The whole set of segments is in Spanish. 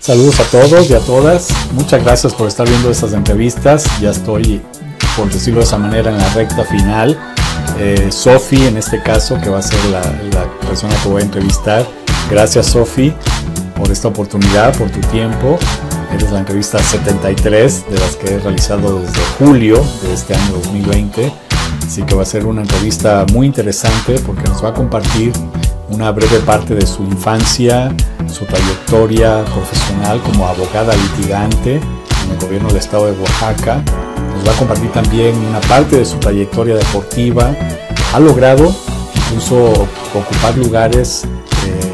Saludos a todos y a todas. Muchas gracias por estar viendo estas entrevistas. Ya estoy, por decirlo de esa manera, en la recta final. Eh, Sofi, en este caso, que va a ser la, persona que voy a entrevistar. Gracias, Sofi, por esta oportunidad, por tu tiempo. Eres la entrevista 73 de las que he realizado desde julio de este año 2020. Así que va a ser una entrevista muy interesante porque nos va a compartir una breve parte de su infancia, su trayectoria profesional como abogada litigante en el gobierno del estado de Oaxaca. Nos va a compartir también una parte de su trayectoria deportiva. Ha logrado incluso ocupar lugares eh,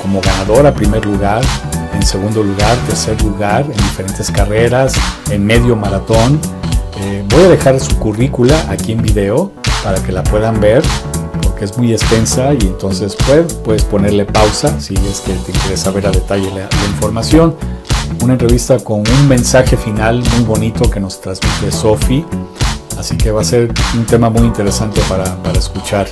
como ganadora, primer lugar, en segundo lugar, tercer lugar, en diferentes carreras, en medio maratón. Eh, voy a dejar su currícula aquí en video para que la puedan ver porque es muy extensa y entonces puedes, puedes ponerle pausa si es que te interesa ver a detalle la, información. Una entrevista con un mensaje final muy bonito que nos transmite Sofi, así que va a ser un tema muy interesante para, para escuchar.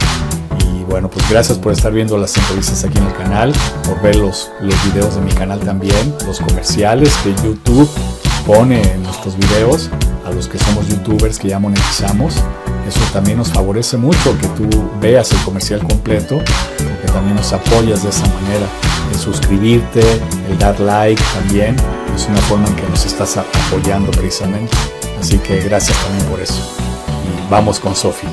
Y bueno, pues gracias por estar viendo las entrevistas aquí en el canal, por ver los, los videos de mi canal también, los comerciales que YouTube pone en nuestros videos, a los que somos youtubers que ya monetizamos. Eso también nos favorece mucho que tú veas el comercial completo, porque también nos apoyas de esa manera. El suscribirte, el dar like también, es una forma en que nos estás apoyando precisamente. Así que gracias también por eso. Y vamos con Sofi.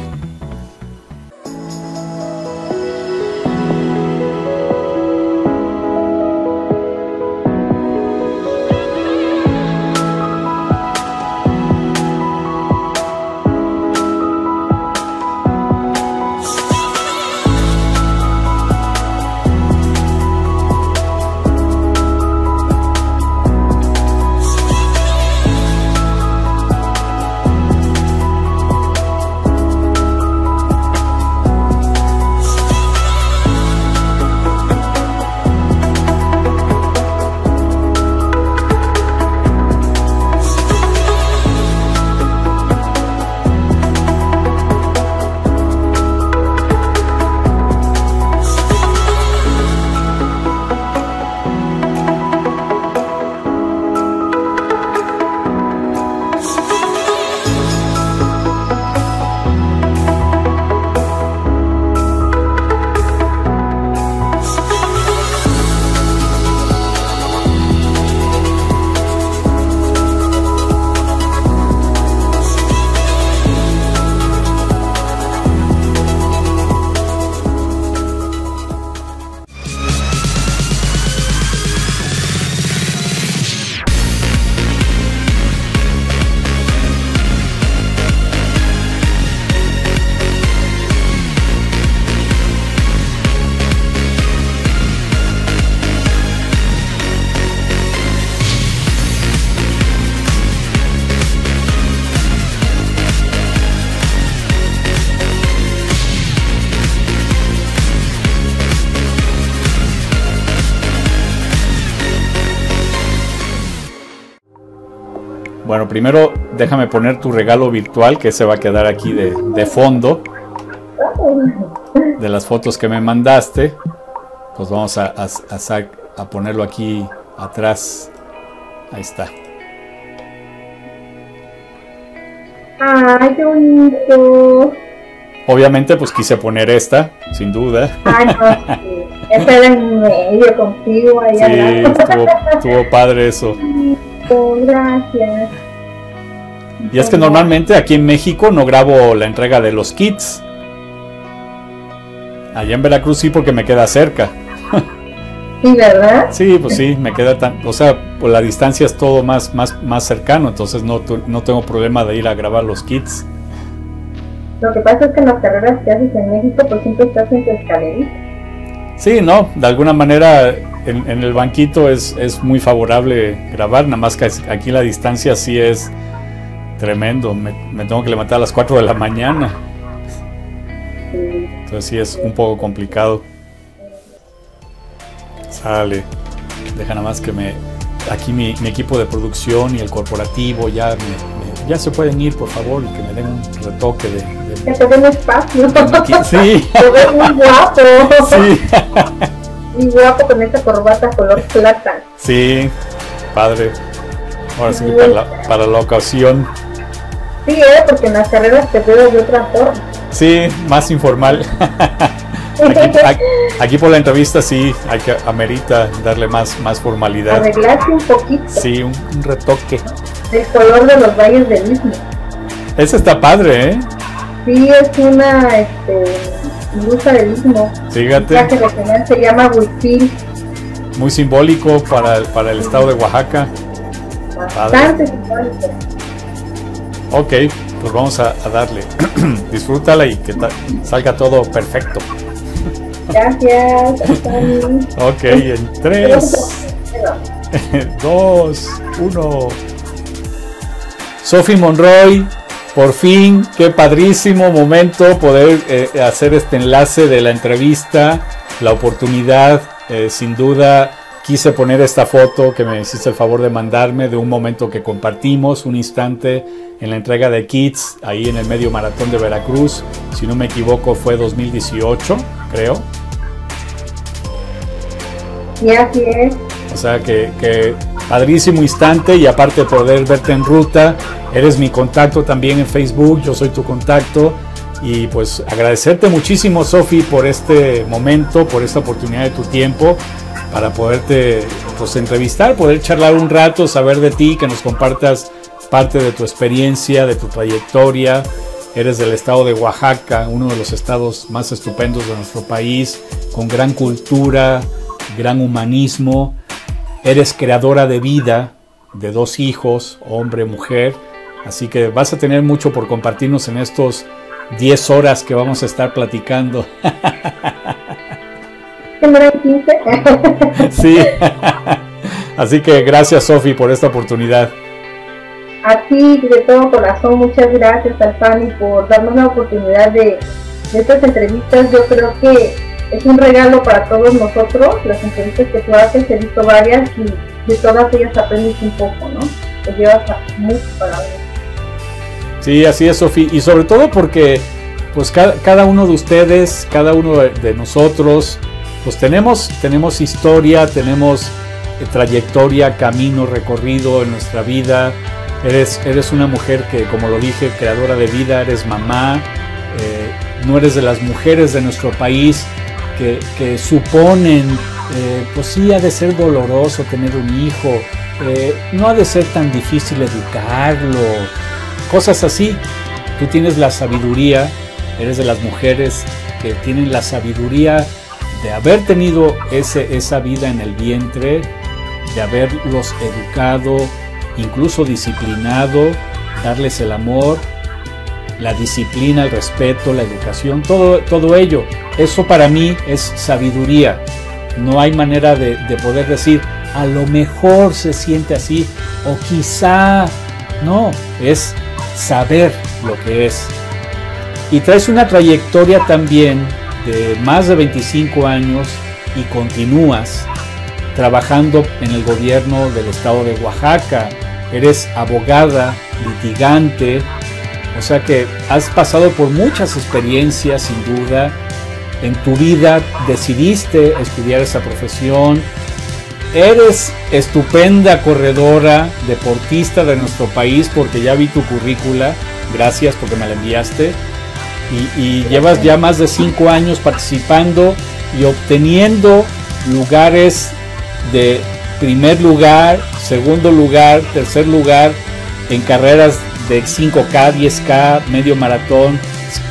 Primero déjame poner tu regalo virtual que se va a quedar aquí de, fondo de las fotos que me mandaste. Pues vamos a, a, ponerlo aquí atrás. Ahí está. Ay, qué bonito. Obviamente, pues quise poner esta, sin duda. Ay, no, sí. Esta era en medio contigo ahí Sí, estuvo, estuvo padre eso. Gracias. Y es que normalmente aquí en México no grabo la entrega de los kits. Allá en Veracruz sí porque me queda cerca. Sí, ¿verdad? Sí, pues sí, me queda tan, o sea, por la distancia es todo más, más, más cercano, entonces no, no tengo problema de ir a grabar los kits. Lo que pasa es que en las carreras que haces en México, por ejemplo, estás en tu escalerita. Sí, no, de alguna manera en, el banquito es, es, muy favorable grabar, nada más que aquí la distancia sí es tremendo, me, tengo que levantar a las 4 de la mañana. Entonces sí es un poco complicado. Sale. Deja nada más que me... Aquí mi, equipo de producción y el corporativo ya ya se pueden ir, por favor, y que me den un retoque de... Que te den espacio. Sí. Te ves muy guapo. Sí. muy guapo con esta corbata color plata. Sí, padre. Ahora sí, para la, para la ocasión. Sí, ¿eh? porque en las carreras te veo de otra forma. Sí, más informal. aquí, por la entrevista sí, hay que amerita darle más, más formalidad. Arreglarse un poquito. Sí, un, retoque. El color de los valles del mismo. Ese está padre, ¿eh? Sí, es una este, blusa del mismo. Fíjate. que se llama Huichil. Muy simbólico para, para el estado de Oaxaca. Bastante simbólico. Ok, pues vamos a, darle. Disfrútala y que salga todo perfecto. Gracias. ok, en 3, 2, 1. Sophie Monroy, por fin, qué padrísimo momento poder eh, hacer este enlace de la entrevista, la oportunidad, eh, sin duda quise poner esta foto que me hiciste el favor de mandarme de un momento que compartimos, un instante en la entrega de kits ahí en el medio maratón de Veracruz, si no me equivoco fue 2018, creo. Y así es. O sea que, que padrísimo instante y aparte de poder verte en ruta, eres mi contacto también en Facebook, yo soy tu contacto. Y pues agradecerte muchísimo, Sofi, por este momento, por esta oportunidad de tu tiempo para poderte pues, entrevistar, poder charlar un rato, saber de ti, que nos compartas parte de tu experiencia, de tu trayectoria. Eres del estado de Oaxaca, uno de los estados más estupendos de nuestro país, con gran cultura, gran humanismo. Eres creadora de vida, de dos hijos, hombre, mujer. Así que vas a tener mucho por compartirnos en estos 10 horas que vamos a estar platicando. sí. Así que gracias Sofi por esta oportunidad. A ti de todo corazón, muchas gracias Alfani por darnos la oportunidad de, estas entrevistas. Yo creo que es un regalo para todos nosotros, las entrevistas que tú haces, he visto varias y de todas ellas aprendes un poco, ¿no? Te llevas mucho para mí. Sí, así es, Sofi, y sobre todo porque pues cada, cada, uno de ustedes, cada uno de nosotros, pues tenemos, tenemos historia, tenemos eh, trayectoria, camino recorrido en nuestra vida. Eres, eres una mujer que, como lo dije, creadora de vida, eres mamá, eh, no eres de las mujeres de nuestro país que, suponen, eh, pues sí ha de ser doloroso tener un hijo, no ha de ser tan difícil educarlo, cosas así. Tú tienes la sabiduría, eres de las mujeres que tienen la sabiduría de haber tenido ese, esa vida en el vientre, de haberlos educado, incluso disciplinado, darles el amor, la disciplina, el respeto, la educación, todo, todo ello. Eso para mí es sabiduría. No hay manera de, de poder decir, a lo mejor se siente así, o quizá, no, es saber lo que es. Y traes una trayectoria también de más de 25 años y continúas trabajando en el gobierno del estado de Oaxaca. Eres abogada, litigante, o sea que has pasado por muchas experiencias sin duda. En tu vida decidiste estudiar esa profesión. Eres estupenda corredora, deportista de nuestro país porque ya vi tu currícula. Gracias porque me la enviaste y, llevas ya más de cinco años participando y obteniendo lugares de primer lugar, segundo lugar, tercer lugar en carreras de 5K, 10K, medio maratón,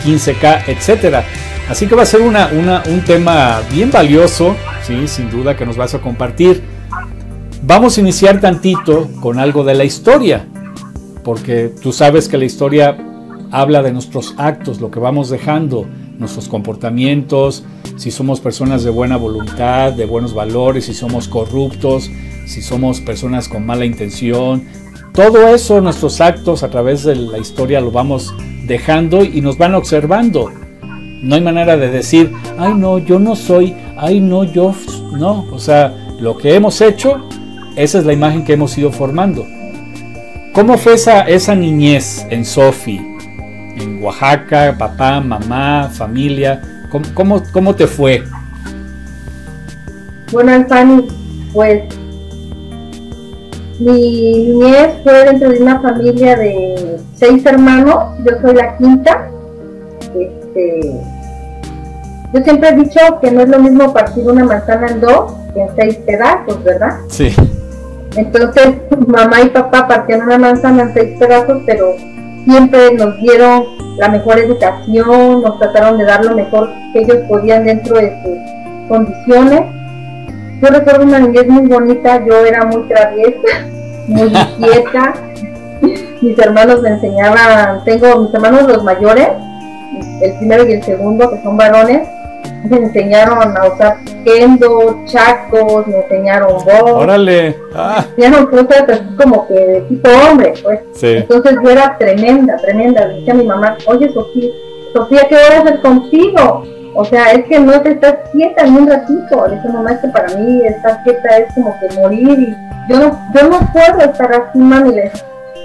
15K, etcétera. Así que va a ser un tema bien valioso, sí, sin duda que nos vas a compartir. Vamos a iniciar tantito con algo de la historia, porque tú sabes que la historia habla de nuestros actos, lo que vamos dejando, nuestros comportamientos, si somos personas de buena voluntad, de buenos valores, si somos corruptos, si somos personas con mala intención. Todo eso, nuestros actos a través de la historia lo vamos dejando y nos van observando. No hay manera de decir, ay no, yo no soy, ay no, yo no. O sea, lo que hemos hecho, esa es la imagen que hemos ido formando. ¿Cómo fue esa, esa niñez en Sophie? En Oaxaca, papá, mamá, familia. ¿Cómo, cómo, te fue? Bueno, Fanny, pues mi niñez fue dentro de una familia de seis hermanos, yo soy la quinta. Este, yo siempre he dicho que no es lo mismo partir una manzana en dos que en seis pedazos, ¿verdad? Sí. Entonces, mamá y papá partían una manzana en seis pedazos, pero siempre nos dieron la mejor educación, nos trataron de dar lo mejor que ellos podían dentro de sus condiciones. Yo recuerdo una niñez muy bonita, yo era muy traviesa, muy inquieta. mis hermanos me enseñaban, tengo mis hermanos los mayores, el primero y el segundo, que son varones, me enseñaron a usar kendo, chacos, me enseñaron voz. Órale. Ah. Me enseñaron cosas así como que de tipo hombre, pues. Entonces yo era tremenda, tremenda. Le decía a mi mamá, oye Sofía, Sofía, ¿qué voy a hacer contigo? O sea, es que no te estás quieta ni un ratito. Le dije, mamá, es que para mí estar quieta es como que morir y yo no, yo no puedo estar así, mami.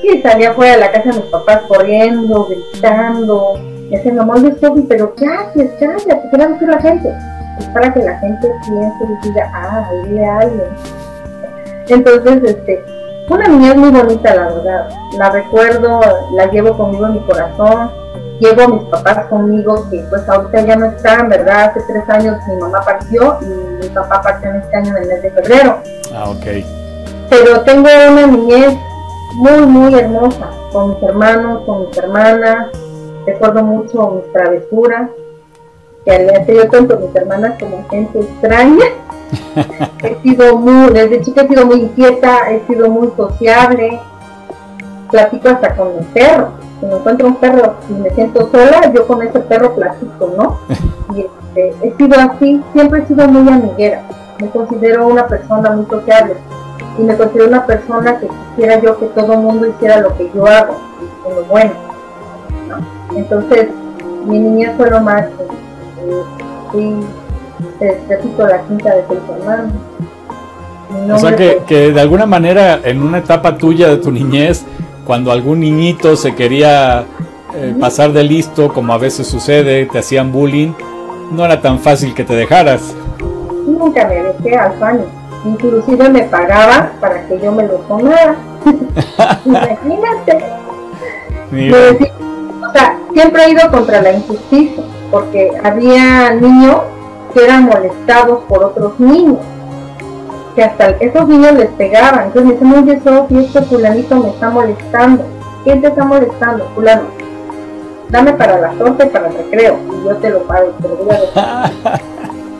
Y salía fuera de la casa de mis papás corriendo, gritando y haciendo amor de Sofi, pero ¿qué haces? Cállate, ¿qué va a decir la gente? Es para que la gente piense y diga, ah, ahí hay alguien. Entonces, este, una niñez muy bonita, la verdad. La recuerdo, la llevo conmigo en mi corazón. Llevo a mis papás conmigo, que pues ahorita ya no están, ¿verdad? Hace tres años mi mamá partió y mi papá partió en este año en el mes de febrero. Ah, ok. Pero tengo una niñez muy, muy hermosa, con mis hermanos, con mis hermanas, recuerdo mucho mis travesuras, que al yo con mis hermanas como gente extraña. he sido muy, desde chica he sido muy inquieta, he sido muy sociable, platico hasta con mi perro. Si me encuentro un perro y me siento sola, yo con ese perro platico, ¿no? Y este, he sido así, siempre he sido muy amiguera. Me considero una persona muy sociable y me considero una persona que quisiera yo que todo el mundo hiciera lo que yo hago, con lo bueno. Entonces, mi niña fue lo más, y te repito, la quinta de seis hermanos. O sea que, que, de alguna manera en una etapa tuya de tu niñez, cuando algún niñito se quería eh, pasar de listo, como a veces sucede, te hacían bullying, no era tan fácil que te dejaras. Nunca me dejé al inclusive me pagaba para que yo me lo tomara. Imagínate. Sea, siempre he ido contra la injusticia, porque había niños que eran molestados por otros niños, que hasta esos niños les pegaban. Entonces me dicen, oye, Sofi, este fulanito me está molestando. ¿Quién te está molestando, fulano? Dame para la torta y para el recreo, y yo te lo pago, te lo voy a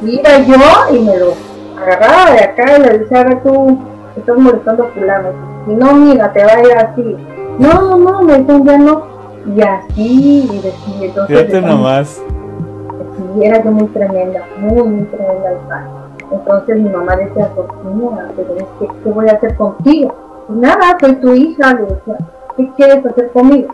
Iba yo y me lo agarraba de acá y le decía, a ver tú, estás molestando a fulano. Y no, mira, te va a ir así. No, no, me dicen ya no. Y así, y entonces... Fíjate nomás. Sí, era yo muy tremenda, muy, muy tremenda el Entonces mi mamá decía, por pero es que, ¿qué voy a hacer contigo? Pues nada, soy tu hija, le decía, ¿qué quieres hacer conmigo?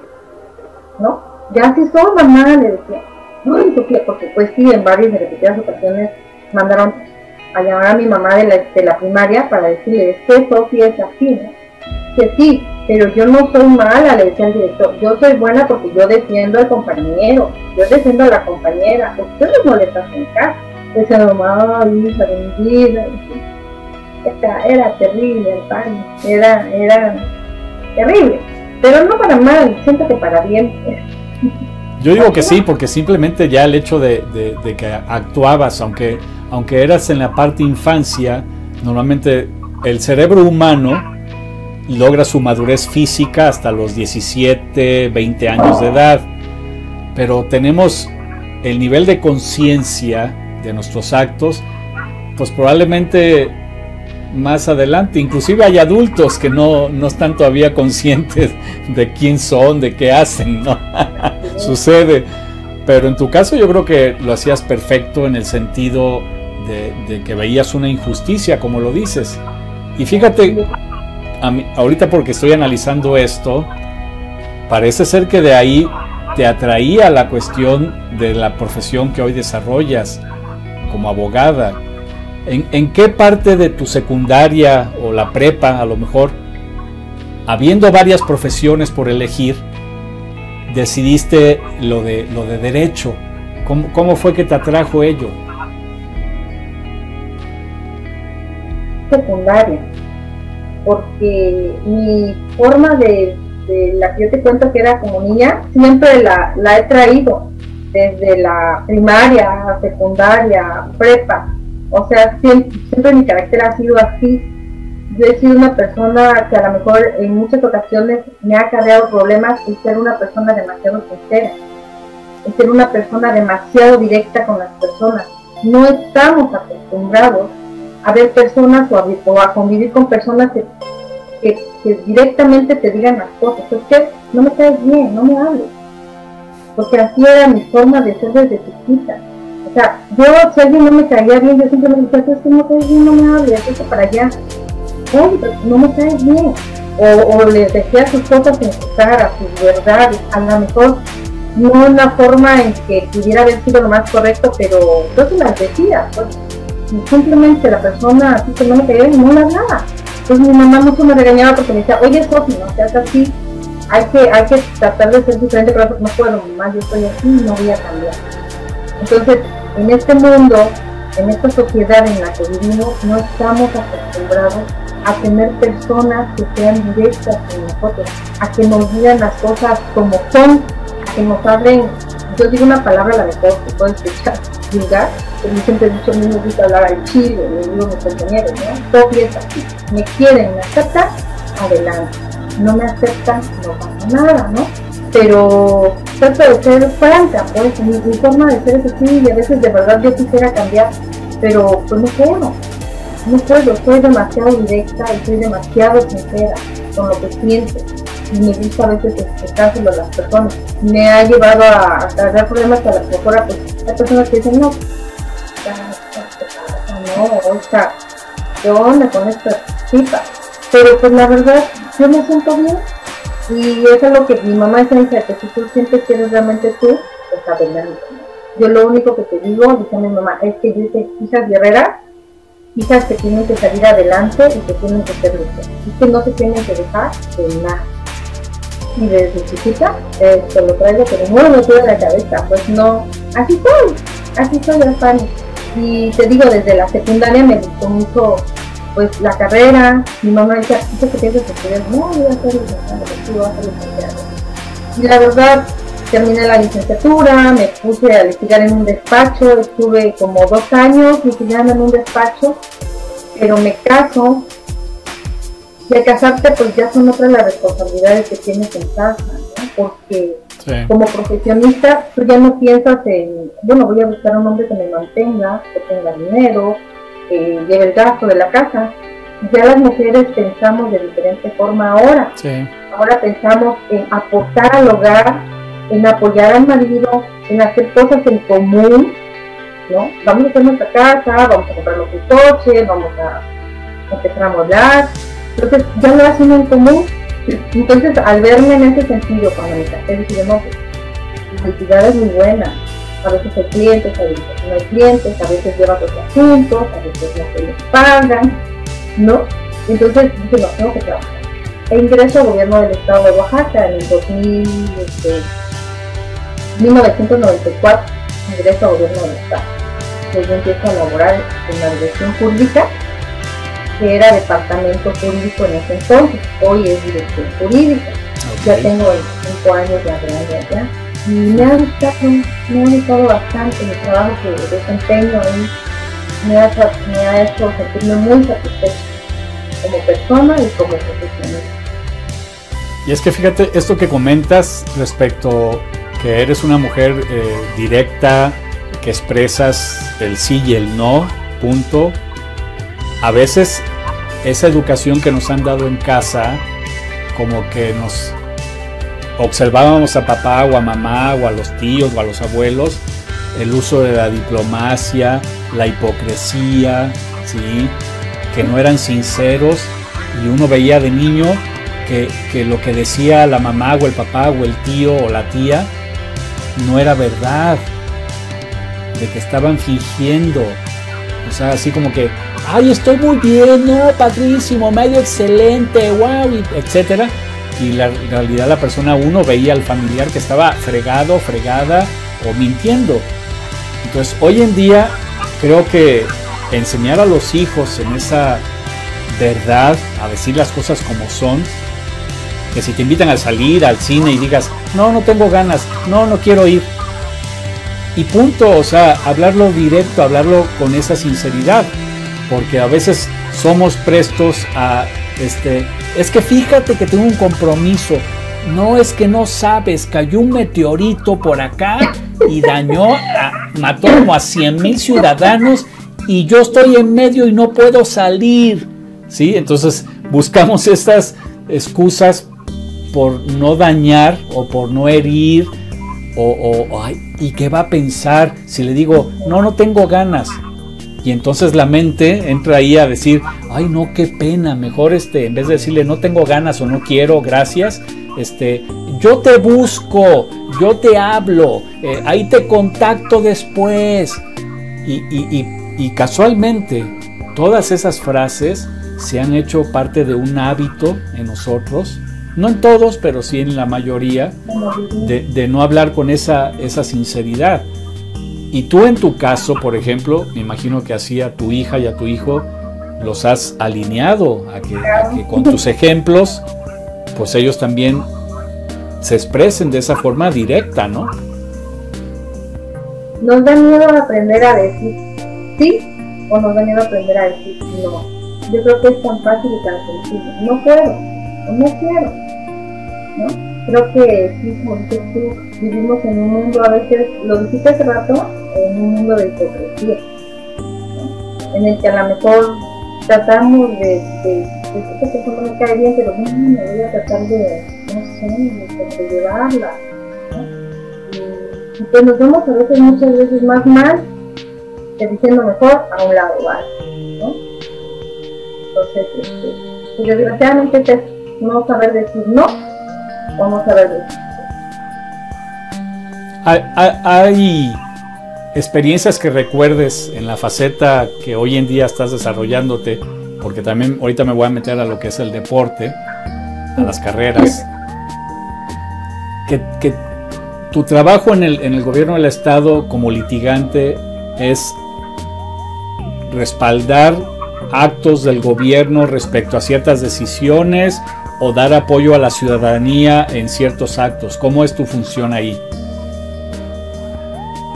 ¿No? Ya si soy mamá, le decía. No, porque pues sí, en varias repetidas ocasiones mandaron a llamar a mi mamá de la, de la primaria para decirle, es que Sofía es así, ¿no? Que sí, pero yo no soy mala, le decía al director, yo soy buena porque yo defiendo al compañero, yo defiendo a la compañera, ustedes no le hacen caso. Decía mamá. Era, era terrible el pan, era, era terrible, pero no para mal, siento que para bien. Yo digo que sí, porque simplemente ya el hecho de, de que actuabas, aunque aunque eras en la parte infancia, normalmente el cerebro humano logra su madurez física hasta los 17, 20 años de edad, pero tenemos el nivel de conciencia de nuestros actos, pues probablemente más adelante, inclusive hay adultos que no, no están todavía conscientes de quién son, de qué hacen, ¿no? Sucede. Pero en tu caso yo creo que lo hacías perfecto en el sentido de, que veías una injusticia, como lo dices. Y fíjate, ahorita porque estoy analizando esto, parece ser que de ahí te atraía la cuestión de la profesión que hoy desarrollas como abogada. ¿En, ¿En, qué parte de tu secundaria o la prepa, a lo mejor, habiendo varias profesiones por elegir, decidiste lo de, lo de derecho? ¿Cómo, ¿Cómo fue que te atrajo ello? secundaria. Porque mi forma de, la que yo te cuento que era como niña, siempre la, he traído desde la primaria, secundaria, prepa. O sea, siempre, mi carácter ha sido así. Yo he sido una persona que a lo mejor en muchas ocasiones me ha creado problemas y ser una persona demasiado sincera, y ser una persona demasiado directa con las personas. No estamos acostumbrados a ver personas o a, convivir con personas que, directamente te digan las cosas. Es no me caes bien, no me hables. Porque así era mi forma de ser desde chiquita. O sea, yo si alguien no me caía bien, yo siempre me decía, es que no caes bien, no me hables, eso para allá. Oye, no me caes bien. O, o les decía sus cosas en su cara, sus verdades. A lo mejor no una forma en que pudiera haber sido lo más correcto, pero yo se las decía. Pues simplemente la persona así que no me quería no la nada. Entonces mi mamá mucho me regañaba porque me decía, oye Sofi, no seas así, hay que, hay que tratar de ser diferente, pero no puedo, mamá, yo estoy así y no voy a cambiar. Entonces, en este mundo, en esta sociedad en la que vivimos, no estamos acostumbrados a tener personas que sean directas con nosotros, a que nos digan las cosas como son, a que nos hablen, yo digo una palabra la mejor que puedo escuchar, vulgar, como siempre a mí me gusta hablar al chile, le digo a mis compañeros, ¿no? Todo es así. Me quieren, me aceptan, adelante. No me aceptan, no pasa nada, ¿no? Pero trato de ser franca, pues mi, forma de ser es así y a veces de verdad yo quisiera cambiar, pero pues no puedo. No puedo, soy demasiado directa y soy demasiado sincera con lo que siento y me gusta a veces explicárselo a las personas. Me ha llevado a, a problemas a la mejor pues hay personas que dicen, no, o sea, ¿qué onda con esta? Pero pues la verdad, yo me siento bien. Y eso es lo que mi mamá dice, que si tú sientes que eres realmente tú, pues adelante. Yo lo único que te digo, dice mi mamá, es que yo hice hijas guerreras, hijas que tienen que salir adelante y que tienen que ser luchas. Y que no se tienen que dejar de nada. Y desde chiquita, esto lo traigo, pero no me queda la cabeza, pues no, así soy, así soy, Alfani y te digo, desde la secundaria me gustó mucho pues la carrera. Mi mamá decía, ¿qué que piensas estudiar? No, yo voy a hacer licenciado, voy a hacer licenciado. Y la verdad, terminé la licenciatura, me puse a litigar en un despacho, estuve como dos años litigando en un despacho, pero me caso. Y al casarte, pues ya son otras las responsabilidades que tienes en casa, ¿no? Porque como profesionista, tú ya no piensas en, bueno, voy a buscar un hombre que me mantenga, que tenga dinero, que lleve el gasto de la casa. Ya las mujeres pensamos de diferente forma ahora. Ahora pensamos en aportar al hogar, en apoyar al marido, en hacer cosas en común, ¿no? Vamos a hacer nuestra casa, vamos a comprar los coches, vamos a empezar a modelar. Entonces ya lo hacen en común entonces, al verme en ese sentido, me casé, dije, no, pues, la actividad es muy buena. A veces hay clientes, a veces no hay clientes, a veces lleva otros asuntos, a veces no se les pagan, ¿no? Entonces dije, no, tengo que trabajar. E ingreso al gobierno del estado de Oaxaca en el 2000, 1994, este, ingreso al gobierno del estado. Entonces yo empiezo a laborar en la dirección pública que era departamento jurídico en ese entonces, hoy es dirección jurídica. Ya tengo 25 años de allá y me ha gustado, me ha gustado bastante mi trabajo que desempeño y me ha, me ha hecho sentirme muy satisfecha como persona y como profesionista. Y es que fíjate, esto que comentas respecto que eres una mujer eh, directa, que expresas el sí y el no, punto, a veces esa educación que nos han dado en casa, como que nos observábamos a papá o a mamá o a los tíos o a los abuelos, el uso de la diplomacia, la hipocresía, ¿sí? que no eran sinceros y uno veía de niño que, que lo que decía la mamá o el papá o el tío o la tía no era verdad, de que estaban fingiendo, o sea, así como que ay, estoy muy bien, no, padrísimo, medio excelente, wow, etcétera. Y la en realidad la persona uno veía al familiar que estaba fregado, fregada o mintiendo. Entonces, hoy en día creo que enseñar a los hijos en esa verdad, a decir las cosas como son, que si te invitan a salir al cine y digas, no, no tengo ganas, no, no quiero ir. Y punto, o sea, hablarlo directo, hablarlo con esa sinceridad, porque a veces somos prestos a, este, es que fíjate que tengo un compromiso, no es que no sabes, cayó un meteorito por acá y dañó, mató como a 100 mil ciudadanos y yo estoy en medio y no puedo salir. ¿Sí? Entonces buscamos estas excusas por no dañar o por no herir o, y qué va a pensar si le digo no no tengo ganas y entonces la mente entra ahí a decir ay no qué pena mejor este en vez de decirle no tengo ganas o no quiero gracias este yo te busco yo te hablo eh, ahí te contacto después y casualmente todas esas frases se han hecho parte de un hábito en nosotros no en todos, pero sí en la mayoría, de, no hablar con esa, esa sinceridad. Y tú en tu caso, por ejemplo, me imagino que así a tu hija y a tu hijo los has alineado a que, con tus ejemplos, pues ellos también se expresen de esa forma directa, ¿no? Nos da miedo aprender a decir sí o nos da miedo aprender a decir no. Yo creo que es tan fácil y tan sencillo. No puedo, no quiero Creo que sí, como vivimos en un mundo, a veces, lo dijiste hace rato, en un mundo de hipocresía, en el que a lo mejor tratamos de, de, que esta persona me cae bien, pero bueno, me voy a tratar de, no sé, de llevarla. Y, pues nos vemos a veces muchas veces más mal que diciendo mejor a un lado, ¿vale? ¿no? Entonces, este, pues desgraciadamente es no saber decir no vamos a ver. Hay, experiencias que recuerdes en la faceta que hoy en día estás desarrollándote, porque también ahorita me voy a meter a lo que es el deporte, a las carreras, que, tu trabajo en el, en el gobierno del Estado como litigante es respaldar actos del gobierno respecto a ciertas decisiones o dar apoyo a la ciudadanía en ciertos actos? ¿Cómo es tu función ahí?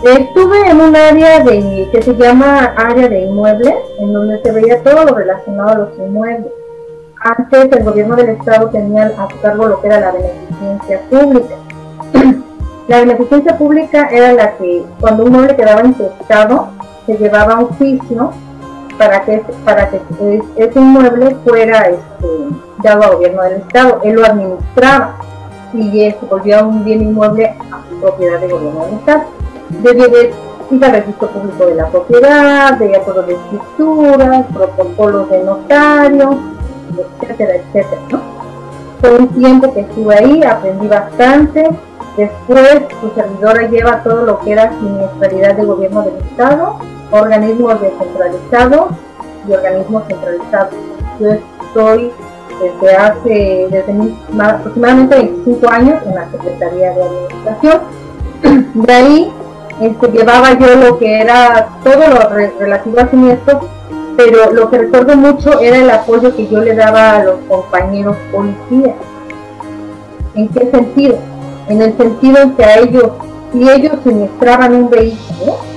Estuve en un área de, que se llama área de inmuebles, en donde se veía todo lo relacionado a los inmuebles. Antes el gobierno del estado tenía a su cargo lo que era la beneficencia pública. la beneficencia pública era la que cuando un mueble quedaba infectado, se llevaba a un juicio para que, para que ese inmueble fuera este, dado a gobierno del Estado. Él lo administraba y se volvió un bien inmueble a propiedad de gobierno del Estado. Debía de ir al registro público de la propiedad, de acuerdo de escrituras, protocolos de notario, etcétera, etcétera. ¿no? Fue un tiempo que estuve ahí, aprendí bastante. Después, su servidora lleva todo lo que era siniestralidad de gobierno del Estado organismos descentralizados y organismos centralizados. Yo estoy desde hace, desde aproximadamente 25 años en la Secretaría de Administración. De ahí este, llevaba yo lo que era todo lo relativo a siniestros, pero lo que recuerdo mucho era el apoyo que yo le daba a los compañeros policías. ¿En qué sentido? En el sentido en que a ellos, si ellos siniestraban un vehículo,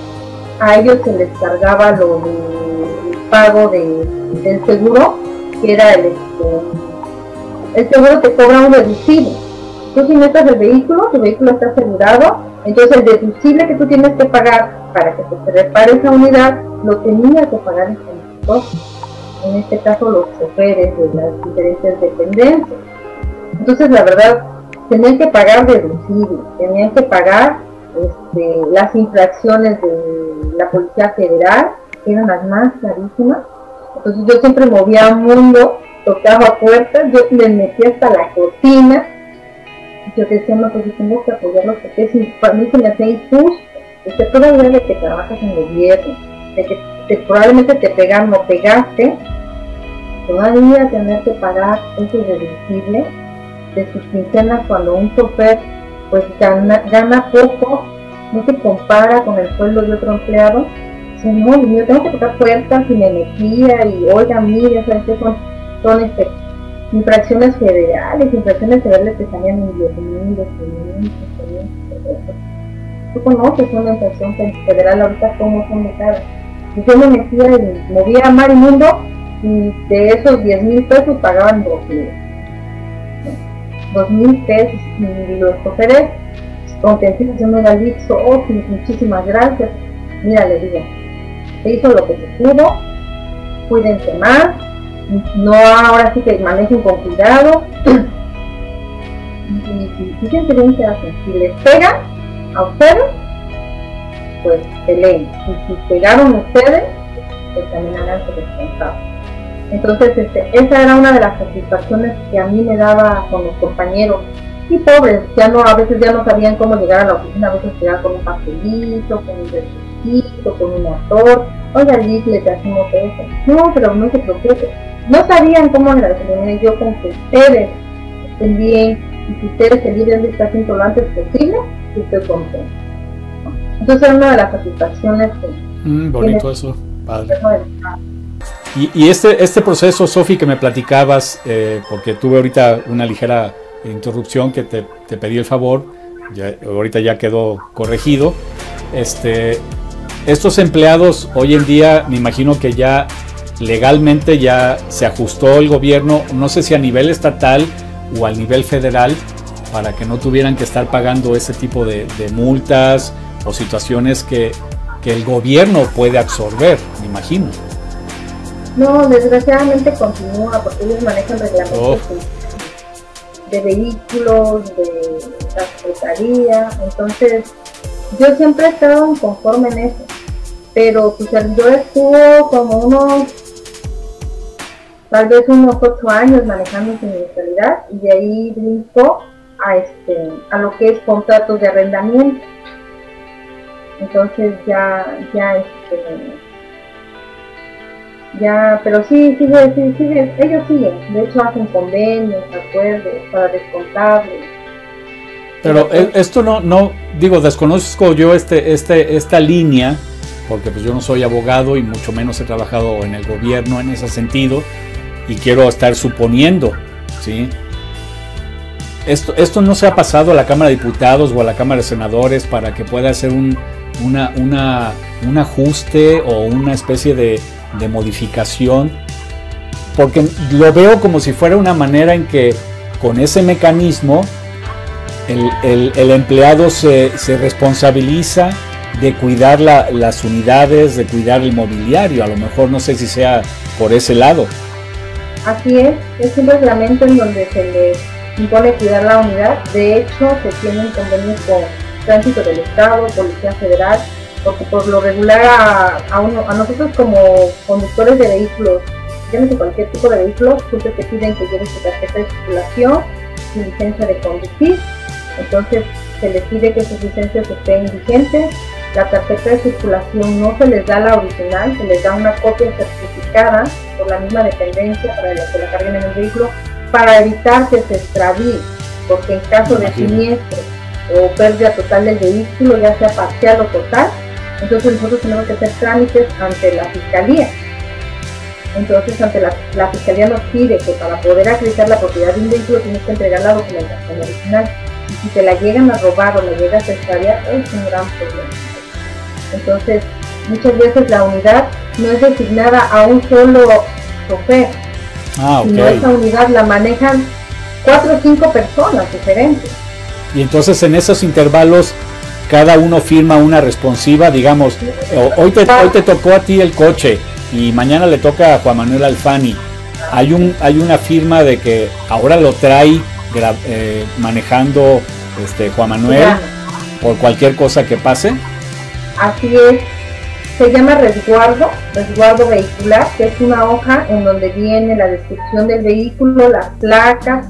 a ellos se les cargaba lo del pago de, del seguro, que era el, este, el seguro te cobra un deducible. Tú si metes el vehículo, tu vehículo está asegurado, entonces el deducible que tú tienes que pagar para que se repare esa unidad, lo tenía que pagar el conductor. En este caso los choferes de las diferentes dependencias. Entonces la verdad, tenían que pagar deducible, tenían que pagar este, las infracciones de la Policía Federal eran las más clarísimas. Entonces yo siempre movía un mundo, tocaba puertas, yo me metía hasta la cocina. Yo decía, no, pues yo tengo que apoyarlos porque si para mí se me hacía injusto. Usted idea de que trabajas en gobierno, de que probablemente te pegan o pegaste, todavía tener que pagar ese deducible de sus quincenas cuando un chofer pues gana, gana poco, no se compara con el sueldo de otro empleado. Si no, yo tengo que tocar puertas y me metía y oiga, mire, ¿sabes qué son? son este, infracciones federales, infracciones federales que salían en 10 mil, 10 mil, Tú conoces una infracción federal ahorita cómo son de cada. Yo me metía y movía a mar y mundo y de esos 10 mil pesos pagaban 2 mil. 2 mil pesos y los choferes contentísimos en un alviso, oh, muchísimas gracias. Mira, le digo, se hizo lo que se pudo, cuídense más, no ahora sí que manejen con cuidado. y, fíjense bien qué hacen. Si les pegan a ustedes, pues peleen. Y si pegaron a ustedes, pues también háganse responsables. Entonces, este, esa era una de las satisfacciones que a mí me daba con los compañeros. Y pobres, ya no, a veces ya no sabían cómo llegar a la oficina, a veces llegaban con un pastelito, con un besito, con un motor. Oiga, Liz, le hacemos eso. No, pero no se preocupe no sabían cómo agradecerme yo con que ustedes estén bien y que ustedes se libren de esta cinta lo antes posible, y estoy contento. Entonces es una de las satisfacciones que... Mm, bonito eso, padre. Y, y, este, este proceso, Sofi, que me platicabas, eh, porque tuve ahorita una ligera interrupción que te, te pedí el favor, ya, ahorita ya quedó corregido. Este, estos empleados hoy en día me imagino que ya legalmente ya se ajustó el gobierno, no sé si a nivel estatal o al nivel federal, para que no tuvieran que estar pagando ese tipo de, multas o situaciones que, el gobierno puede absorber, me imagino. No, desgraciadamente continúa porque ellos manejan reglamentos oh. De, vehículos, de la secretaría, entonces yo siempre he estado conforme en eso, pero pues servidor estuvo como unos tal vez unos ocho años manejando su mensualidad y de ahí brincó a, este, a lo que es contratos de arrendamiento. Entonces ya, ya, este, ya, pero sí, sigue, sí, sigue, ellos siguen, de hecho hacen convenios, acuerdos para descontarles. Pero e, esto no, no, digo, desconozco yo este, este, esta línea, porque pues yo no soy abogado y mucho menos he trabajado en el gobierno en ese sentido, y quiero estar suponiendo, ¿sí? Esto, esto no se ha pasado a la Cámara de Diputados o a la Cámara de Senadores para que pueda hacer un, una, una, un ajuste o una especie de, de modificación, porque lo veo como si fuera una manera en que con ese mecanismo el, el, el empleado se, se, responsabiliza de cuidar la, las unidades, de cuidar el mobiliario. A lo mejor no sé si sea por ese lado. Así es, es un reglamento en donde se les impone cuidar la unidad. De hecho, se tienen convenios con Tránsito del Estado, Policía Federal, porque por lo regular a, a, nosotros como conductores de vehículos, llámese cualquier tipo de vehículos, siempre te piden que lleves tu tarjeta de circulación, tu licencia de conducir. Entonces se les pide que sus licencias estén vigentes. La tarjeta de circulación no se les da la original, se les da una copia certificada por la misma dependencia para que la carguen en el vehículo para evitar que se extravíe, porque en caso de siniestro o pérdida total del vehículo, ya sea parcial o total, entonces nosotros tenemos que hacer trámites ante la fiscalía. Entonces, ante la, fiscalía nos pide que para poder acreditar la propiedad de un vehículo tienes que entregar la documentación original. Y si te la llegan a robar o la llegas a extraviar, es un gran problema. Entonces, muchas veces la unidad no es designada a un solo chofer, ah, sino esa unidad la manejan cuatro o cinco personas diferentes. Y entonces en esos intervalos cada uno firma una responsiva, digamos, hoy te, hoy te tocó a ti el coche y mañana le toca a Juan Manuel Alfani. Hay, un, hay una firma de que ahora lo trae eh, manejando este, Juan Manuel por cualquier cosa que pase. Así es, se llama resguardo, resguardo vehicular, que es una hoja en donde viene la descripción del vehículo, las placas,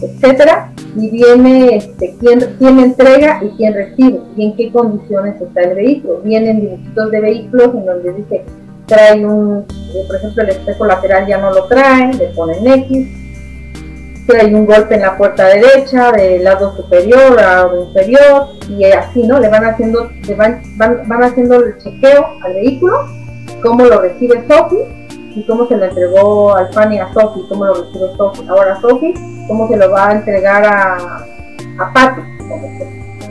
etcétera, y viene este, quién, quién entrega y quién recibe, y en qué condiciones está el vehículo. Vienen dibujitos de vehículos en donde dice trae un, eh, por ejemplo, el espejo lateral ya no lo trae, le ponen X, hay un golpe en la puerta derecha, del lado superior lado inferior, y así, ¿no? Le van haciendo, le van, van, van, haciendo el chequeo al vehículo, cómo lo recibe Sophie, y cómo se lo entregó al Fanny a Sophie, cómo lo recibió Sophie. Ahora Sophie, cómo se lo va a entregar a, a Patty,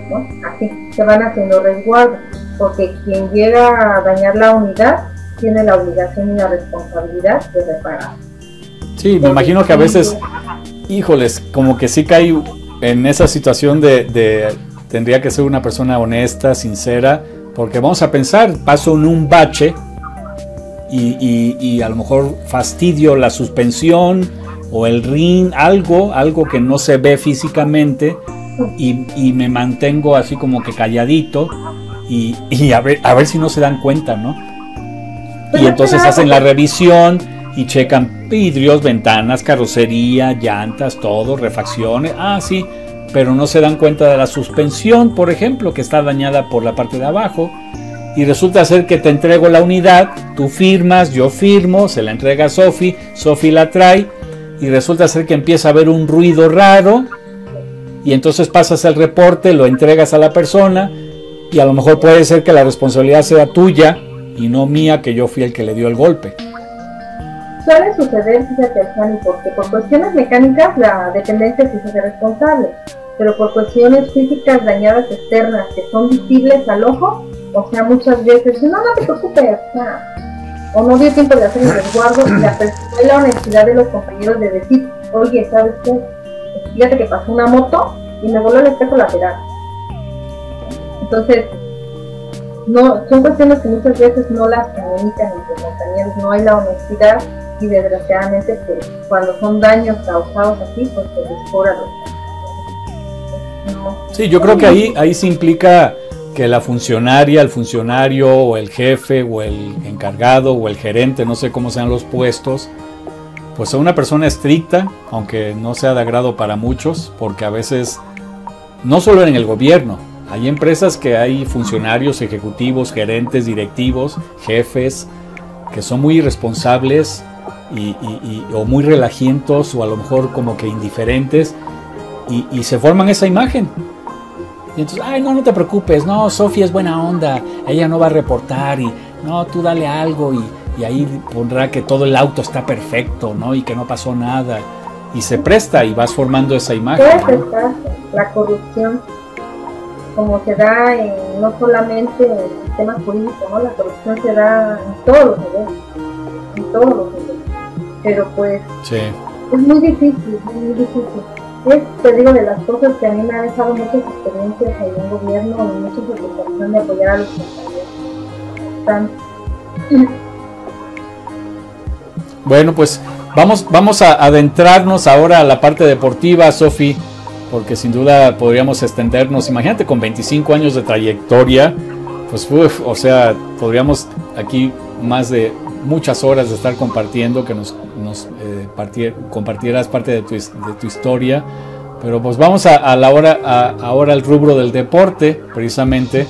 ¿no? Así, se van haciendo resguardos, porque quien llega a dañar la unidad tiene la obligación y la responsabilidad de reparar. Sí, me imagino que a veces, híjoles, como que sí cae en esa situación de, de tendría que ser una persona honesta, sincera, porque vamos a pensar, paso en un bache y, a lo mejor fastidio la suspensión o el ring, algo, algo que no se ve físicamente y, me mantengo así como que calladito y, a, ver, a ver si no se dan cuenta, ¿no? Y entonces hacen la revisión y checan vidrios, ventanas, carrocería, llantas, todo, refacciones, ah, sí, pero no se dan cuenta de la suspensión, por ejemplo, que está dañada por la parte de abajo y resulta ser que te entrego la unidad, tú firmas, yo firmo, se la entrega a Sofi, Sofi la trae y resulta ser que empieza a haber un ruido raro y entonces pasas el reporte, lo entregas a la persona y a lo mejor puede ser que la responsabilidad sea tuya y no mía que yo fui el que le dio el golpe. Suele suceder, fíjate, Fanny, porque por cuestiones mecánicas la dependencia sí se hace responsable, pero por cuestiones físicas dañadas externas que son visibles al ojo, o sea, muchas veces, no, no te preocupes, o, no dio tiempo de hacer el resguardo y la, fue la honestidad de los compañeros de decir, oye, ¿sabes qué? Fíjate que pasó una moto y me voló el espejo lateral. Entonces, no, son cuestiones que muchas veces no las comunican entre compañeros, no hay la honestidad y desgraciadamente pues, cuando son daños causados así, pues se descora los Sí, yo creo que ahí, ahí se implica que la funcionaria, el funcionario o el jefe o el encargado o el gerente, no sé cómo sean los puestos, pues sea una persona estricta, aunque no sea de agrado para muchos, porque a veces, no solo en el gobierno, hay empresas que hay funcionarios, ejecutivos, gerentes, directivos, jefes, que son muy irresponsables y, o muy relajientos o a lo mejor como que indiferentes y se forman esa imagen y entonces, ay, no, no te preocupes, no, Sofía es buena onda, ella no va a reportar y no, tú dale algo y, ahí pondrá que todo el auto está perfecto, ¿no? Y que no pasó nada. Y se presta y vas formando esa imagen. la corrupción, como se da en, no solamente en el sistema político, ¿no? La corrupción se da en todos los niveles, en todos los niveles. Pero pues es muy difícil, muy difícil es, te digo, de las cosas que a mí me ha dejado muchas experiencias en un gobierno y mucha satisfacción de apoyar a los compañeros. Bueno, pues vamos, vamos a adentrarnos ahora a la parte deportiva, Sofi, porque sin duda podríamos extendernos. Imagínate con 25 años de trayectoria, pues o sea, podríamos aquí más de muchas horas de estar compartiendo, que nos, nos eh, compartieras parte de tu, de tu, historia. Pero pues vamos a, la hora, a, ahora al rubro del deporte, precisamente,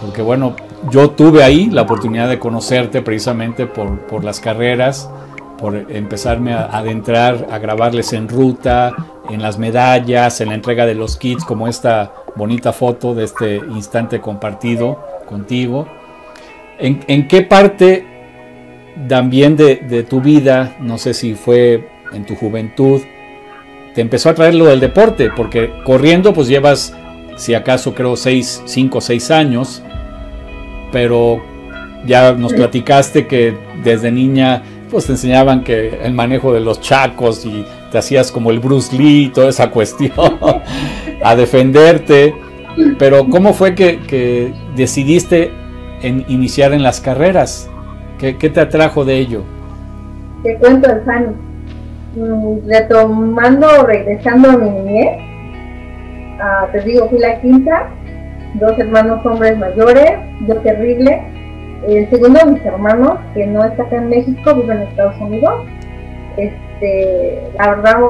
porque bueno, yo tuve ahí la oportunidad de conocerte precisamente por, por las carreras, por empezarme a adentrar, a grabarles en ruta, en las medallas, en la entrega de los kits, como esta bonita foto de este instante compartido contigo. ¿En, en qué parte también de, tu vida, no sé si fue en tu juventud, te empezó a traer lo del deporte, porque corriendo pues llevas, si acaso creo, 6, 5 6 años, pero ya nos platicaste que desde niña pues te enseñaban que el manejo de los chacos y te hacías como el Bruce Lee, toda esa cuestión, a defenderte, pero ¿cómo fue que, decidiste iniciar en las carreras? ¿Qué, te atrajo de ello? Te cuento, Alfano. Mm, retomando, regresando a mi niñez, ah, te digo, fui la quinta, dos hermanos hombres mayores, yo terrible. El segundo de mis hermanos, que no está acá en México, vive en Estados Unidos. Este, la verdad,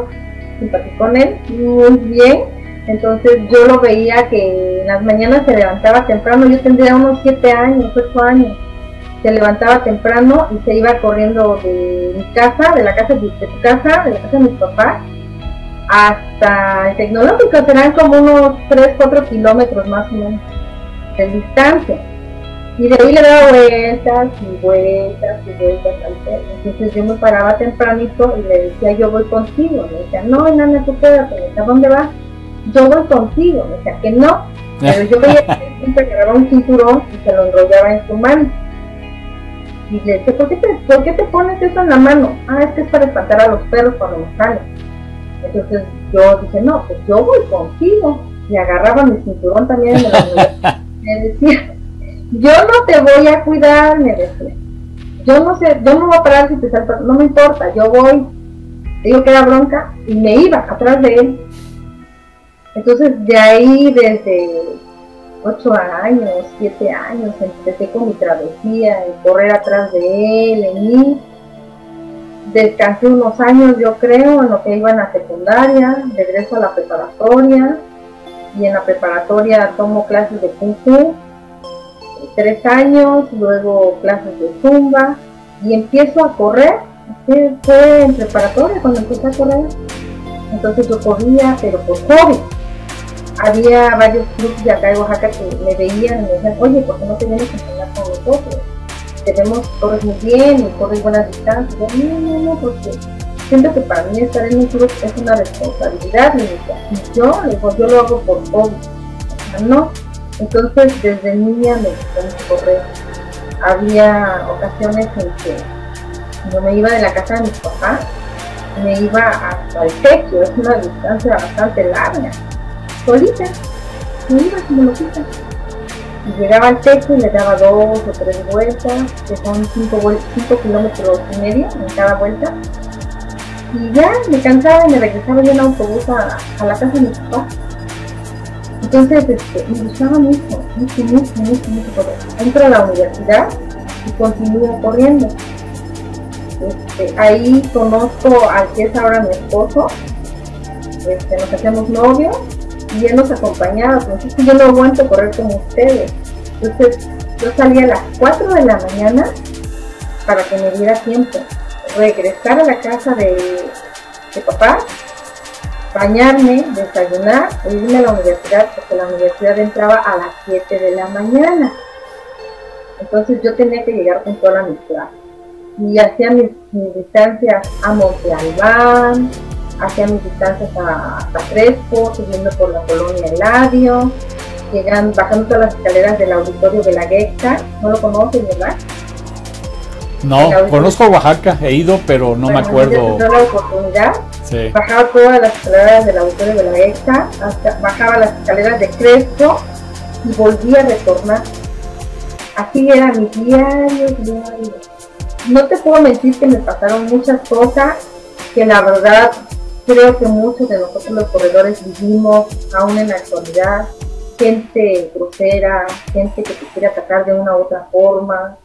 simpatizó con él muy bien. Entonces yo lo veía que en las mañanas se levantaba temprano, yo tendría unos 7 años, 8 años se levantaba temprano y se iba corriendo de mi casa, de la casa de, tu casa, de la casa de mis papás, hasta el tecnológico, serán como unos 3, 4 kilómetros más o menos de distancia. Y de ahí le daba vueltas y vueltas y vueltas al perro. Entonces yo me paraba tempranito y le decía, yo voy contigo. Me decía, no, nana, tú quédate. Me decía, ¿dónde vas? Yo voy contigo. Me decía, que no. Pero yo veía que siempre agarraba un cinturón y se lo enrollaba en su mano. Y le decía, ¿por qué, te, ¿por qué te pones eso en la mano? Ah, es que es para espantar a los perros cuando nos salen. Entonces yo dije, no, pues yo voy contigo. Y agarraba mi cinturón también y me decía, yo no te voy a cuidar, me decía. Yo no sé, yo no voy a parar si te saltas, no me importa, yo voy. Digo que era bronca y me iba atrás de él. Entonces de ahí desde ocho años, siete años, empecé con mi travesía, en correr atrás de él, en mí. Descansé unos años, yo creo, en lo que iba en la secundaria, regreso a la preparatoria y en la preparatoria tomo clases de Kung Fu tres años, luego clases de zumba y empiezo a correr. Fue en preparatoria cuando empecé a correr. Entonces yo corría, pero por hobby. Había varios clubes de acá en Oaxaca que me veían y me decían, oye, ¿por qué no te vienes a entrenar con nosotros? Tenemos, corres muy bien y corres buenas distancias. Yo, no, no, no, porque siento que para mí estar en un club es una responsabilidad y yo, yo lo hago por hobby. O sea, no, entonces, desde niña me gustó correr. Había ocasiones en que yo me iba de la casa de mis papás, me iba hasta el techo, es una distancia bastante larga, solita, me iba como loquita. Y llegaba al techo y le daba dos o tres vueltas, que son cinco, kilómetros y medio en cada vuelta. Y ya me cansaba y me regresaba yo en autobús a, a la casa de mis papás entonces, este, me gustaba mucho, mucho, mucho, mucho, mucho correr. Entro a la universidad y continúo corriendo. Este, ahí conozco al que es ahora mi esposo, este, nos hacemos novios y él nos acompañaba, pero es que yo no aguanto correr como ustedes. Entonces yo salía a las 4 de la mañana para que me diera tiempo. Regresar a la casa de, de papá bañarme, desayunar e irme a la universidad, porque la universidad entraba a las 7 de la mañana. Entonces yo tenía que llegar con toda mi clase. Y hacía mis, distancias a Monte Albán, hacía mis distancias a, hasta Crespo, subiendo por la colonia Eladio, llegando, bajando todas las escaleras del auditorio de la Gexa. ¿No lo conocen, verdad? No, conozco Oaxaca, he ido, pero no me acuerdo. la oportunidad Bajaba todas las escaleras del auditorio de la EXA, bajaba las escaleras de Crespo y volvía a retornar. Así era mi diario, diario. No te puedo mentir que me pasaron muchas cosas que la verdad creo que muchos de nosotros los corredores vivimos aún en la actualidad. Gente grosera, gente que te quiere atacar de una u otra forma,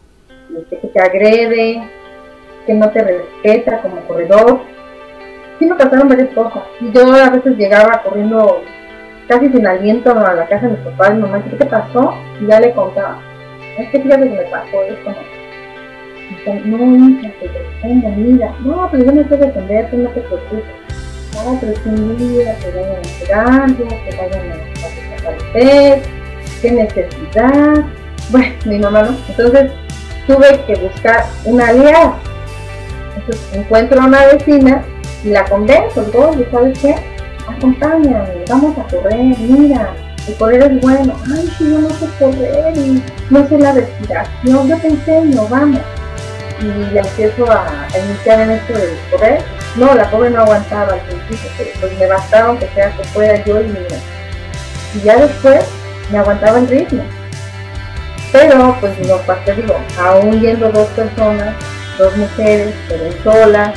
este, que te agrede, que no te respeta como corredor sí me pasaron varias cosas. Yo a veces llegaba corriendo casi sin aliento a la casa de mi papá y mi mamá, ¿qué te pasó? Y ya le contaba, es que fíjate que me pasó esto. No, te tengo, mira, no, pero yo no sé defender, tú no te preocupes. No, día que vayan a hacer algo, que vayan a desaparecer, qué necesidad. Bueno, mi mamá no. Entonces tuve que buscar una aliada. Entonces encuentro a una vecina y la convenzo, todo, sabes qué, acompáñame, vamos a correr, mira, el correr es bueno, ay, si yo no sé correr y no sé la respiración, yo te enseño, vamos. Y empiezo a, iniciar en esto de correr. No, la pobre no aguantaba al principio, pues me bastaba que sea que fuera yo y mi Y ya después me aguantaba el ritmo. Pero pues no, te digo, aún yendo dos personas, dos mujeres, pero solas,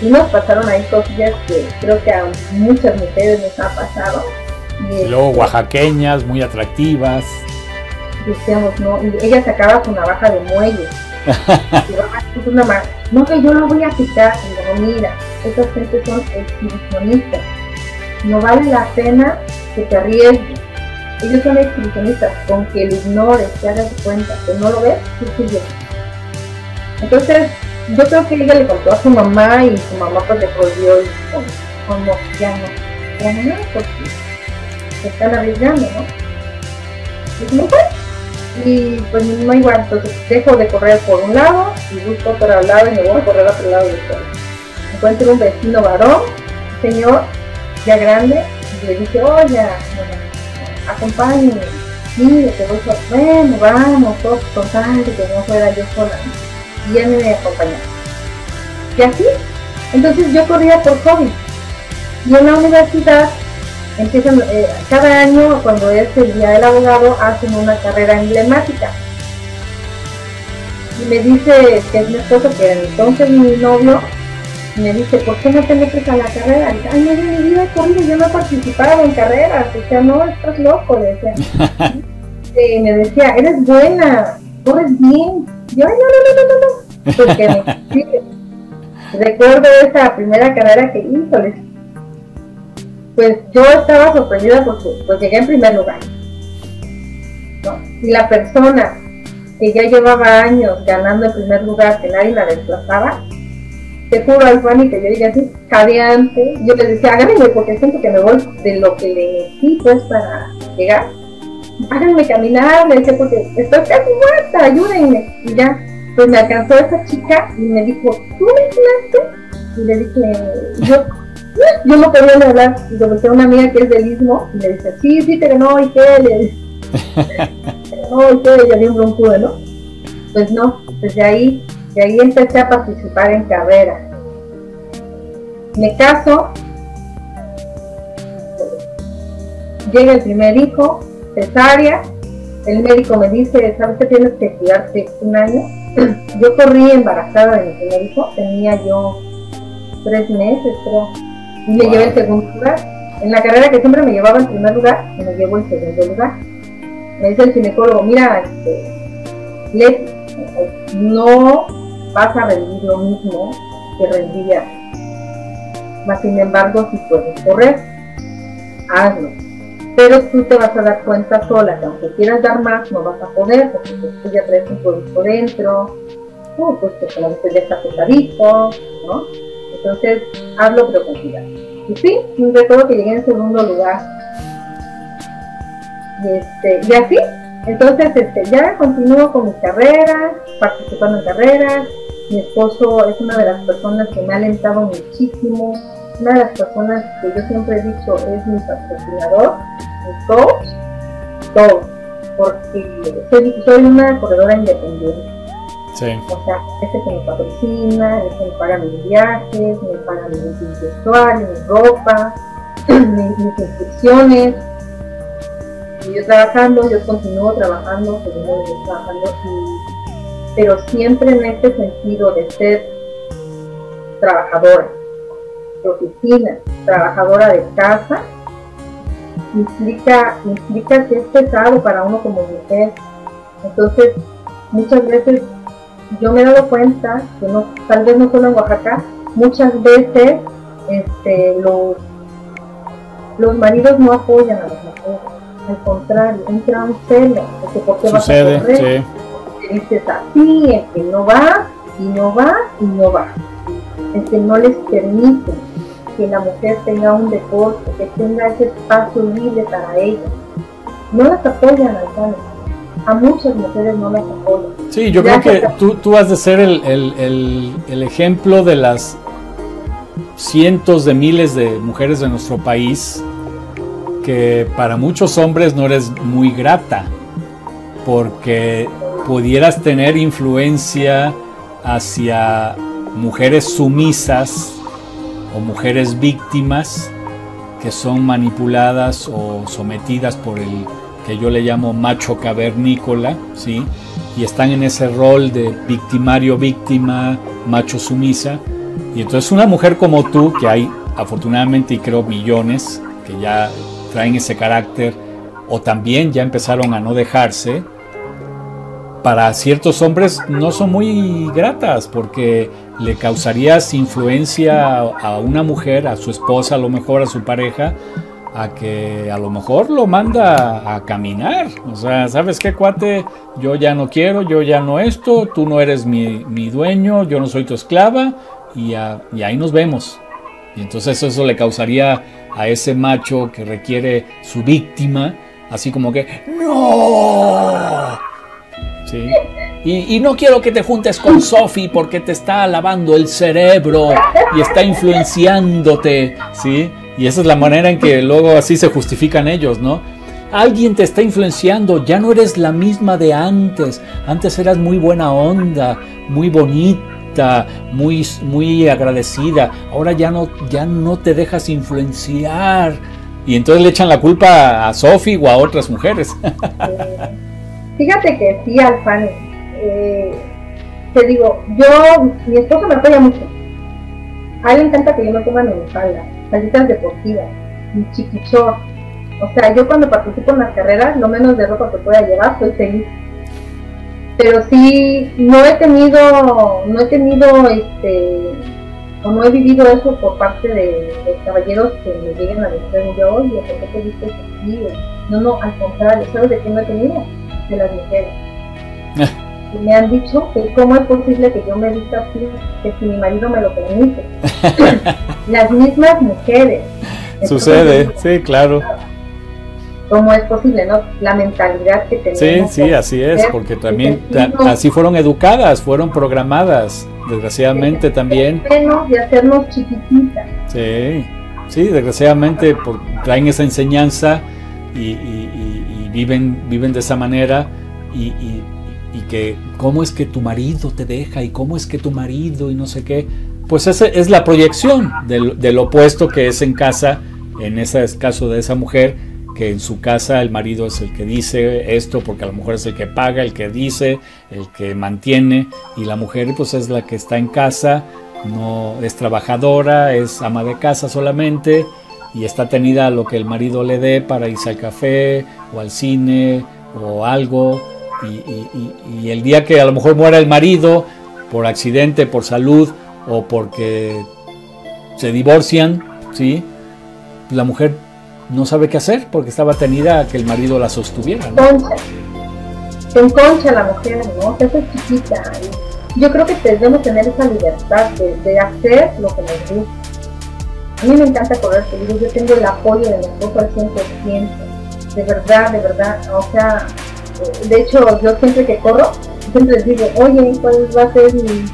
y nos pasaron ahí cosillas que creo que a muchas mujeres nos ha pasado. Y, luego este, oaxaqueñas, muy atractivas. Decíamos, no, y ella sacaba su navaja de muelle. no que yo lo voy a quitar, digo, mira, estas gente son exhibicionistas. No vale la pena que te arriesgues. Ellos son exhibicionistas, con que lo ignores, te hagas cuenta, que no lo ves, tú sigues. Entonces, yo creo que ella le contó a su mamá y su mamá pues le prohibió y como ya no, ya no, porque se están arriesgando, ¿no? Y fue. Y pues no igual, entonces dejo de correr por un lado y busco por el lado y me voy a correr a otro lado del suelo. Encuentro un vecino varón, señor, ya grande, y le dije, oye, acompáñenme, mire, te voy a bueno, vamos, todos con que no fuera yo sola. Y él me acompañó. Y así, entonces yo corría por hobby. Y en la universidad empiezan, eh, cada año cuando es el día del abogado hacen una carrera emblemática. Y me dice que es mi esposo, que entonces mi novio, me dice, ¿por qué no te metes a la carrera? Y dice, ay, no, de mi vida yo no he participado en carreras, o sea, no, estás loco, decía. y me decía, eres buena, corres bien. yo, ay, no, no, no, no, no, porque me, recuerdo esa primera carrera que hizo, pues yo estaba sorprendida porque pues llegué en primer lugar. Y la persona que ya llevaba años ganando en primer lugar, que nadie la desplazaba, te juro al Fanny que yo llegué así, jadeante, yo le decía, háganme porque siento que me voy de lo que le metí pues para llegar. Háganme caminar, le decía, porque estoy casi muerta, ayúdenme. Y ya, pues me alcanzó esa chica y me dijo, ¿tú me Y le dije, yo yo no podía ni hablar. Y le a una amiga que es del Istmo y le dice, sí, sí, te ganó, ¿y qué? Le dice, no, ¿y qué? Y había un broncudo, ¿no? Pues no, desde ahí, de ahí empecé a participar en carreras. Me caso, llega el primer hijo, cesárea, el médico me dice, ¿sabes que tienes que cuidarte un año? Yo corrí embarazada de mi primer hijo, tenía yo tres meses, creo y me llevé el segundo lugar. En la carrera que siempre me llevaba el primer lugar, me llevo el segundo lugar. Me dice el ginecólogo, mira, este, no vas a rendir lo mismo que rendías. Mas sin embargo, si puedes correr, hazlo. Pero tú te vas a dar cuenta sola que aunque quieras dar más, no vas a poder, porque tú ya traes un producto dentro, o pues que solamente ya está pesadito, ¿no? Entonces, hazlo pero con cuidado. Y sí, recuerdo que llegué en segundo lugar. Y, este, y así, entonces este, ya continúo con mi carrera, participando en carreras. Mi esposo es una de las personas que me ha alentado muchísimo, una de las personas que yo siempre he dicho es mi patrocinador, mi coach, todo, porque soy una corredora independiente o sea, este que me patrocina, este me paga mis viajes, me paga mi vestuario, mi ropa, mis, inscripciones. Y yo trabajando, yo continúo trabajando, seguimos trabajando, pero siempre en este sentido de ser trabajadora de oficina, trabajadora de casa, implica, implica que es pesado para uno como mujer. Entonces, muchas veces yo me he dado cuenta que no, tal vez no solo en Oaxaca, muchas veces este, los, los maridos no apoyan a las mujeres, al contrario, entra un celo, porque ¿por qué vas a correr? Sí. dices así, el que no va, y no va, y no va. El que no les permite que la mujer tenga un deporte, que tenga ese espacio libre para ella. No las apoyan al a muchas mujeres no las apoyan. Sí, yo creo que tú, tú has de ser el, el, el, ejemplo de las cientos de miles de mujeres de nuestro país que para muchos hombres no eres muy grata porque pudieras tener influencia hacia mujeres sumisas o mujeres víctimas que son manipuladas o sometidas por el que yo le llamo macho cavernícola, ¿sí? Y están en ese rol de victimario víctima, macho sumisa. Y entonces una mujer como tú, que hay afortunadamente y creo millones que ya traen ese carácter o también ya empezaron a no dejarse, para ciertos hombres no son muy gratas porque le causarías influencia a una mujer, a su esposa, a lo mejor a su pareja, a que a lo mejor lo manda a caminar. O sea, ¿sabes qué, cuate? Yo ya no quiero, yo ya no esto, tú no eres mi, dueño, yo no soy tu esclava y, y, ahí nos vemos. Y entonces eso le causaría a ese macho que requiere su víctima, así como que, no, Sí. Y, no quiero que te juntes con Sophie porque te está lavando el cerebro y está influenciándote, ¿sí? Y esa es la manera en que luego así se justifican ellos, ¿no? Alguien te está influenciando, ya no eres la misma de antes. Antes eras muy buena onda, muy bonita, muy, muy agradecida. Ahora ya no, ya no te dejas influenciar. Y entonces le echan la culpa a Sophie o a otras mujeres. Fíjate que sí, Alfani. Eh, te digo, yo, mi esposo me apoya mucho. A él le encanta que yo me ponga en mi espalda, salitas deportivas, mi chiquichor o sea, yo cuando participo en las carreras, lo menos de ropa que pueda llevar, soy feliz. Pero sí, no he tenido, no he tenido, este, o no he vivido eso por parte de los caballeros que me lleguen a decir yo, oye, ¿por qué te viste así? No, no, al contrario, ¿sabes de qué no he tenido? De las mujeres. y me han dicho que cómo es posible que yo me vista así, que si mi marido me lo permite. las mismas mujeres. Sucede, sí, claro cómo es posible, ¿no? La mentalidad que tenemos. Sí, sí, así es, porque también así fueron educadas, fueron programadas, desgraciadamente también. Y hacernos chiquititas. Sí, sí, desgraciadamente por, traen esa enseñanza y, viven, viven de esa manera y, que cómo es que tu marido te deja y cómo es que tu marido y no sé qué. Pues esa es la proyección del, del opuesto que es en casa, en ese caso de esa mujer, que en su casa el marido es el que dice esto, porque a lo mejor es el que paga, el que dice, el que mantiene, y la mujer pues es la que está en casa, no es trabajadora, es ama de casa solamente, y está tenida a lo que el marido le dé para irse al café o al cine o algo, y, y el día que a lo mejor muera el marido por accidente, por salud o porque se divorcian, ¿sí? La mujer no sabe qué hacer porque estaba tenida a que el marido la sostuviera. ¿no? Concha. Se enconcha la mujer, ¿no? Se hace chiquita. yo creo que debemos tener esa libertad de, hacer lo que nos gusta. A mí me encanta correr, te yo tengo el apoyo de mi esposo al 100%. De verdad, de verdad. O sea, de hecho, yo siempre que corro, siempre les digo, oye, ¿cuál va a ser mi,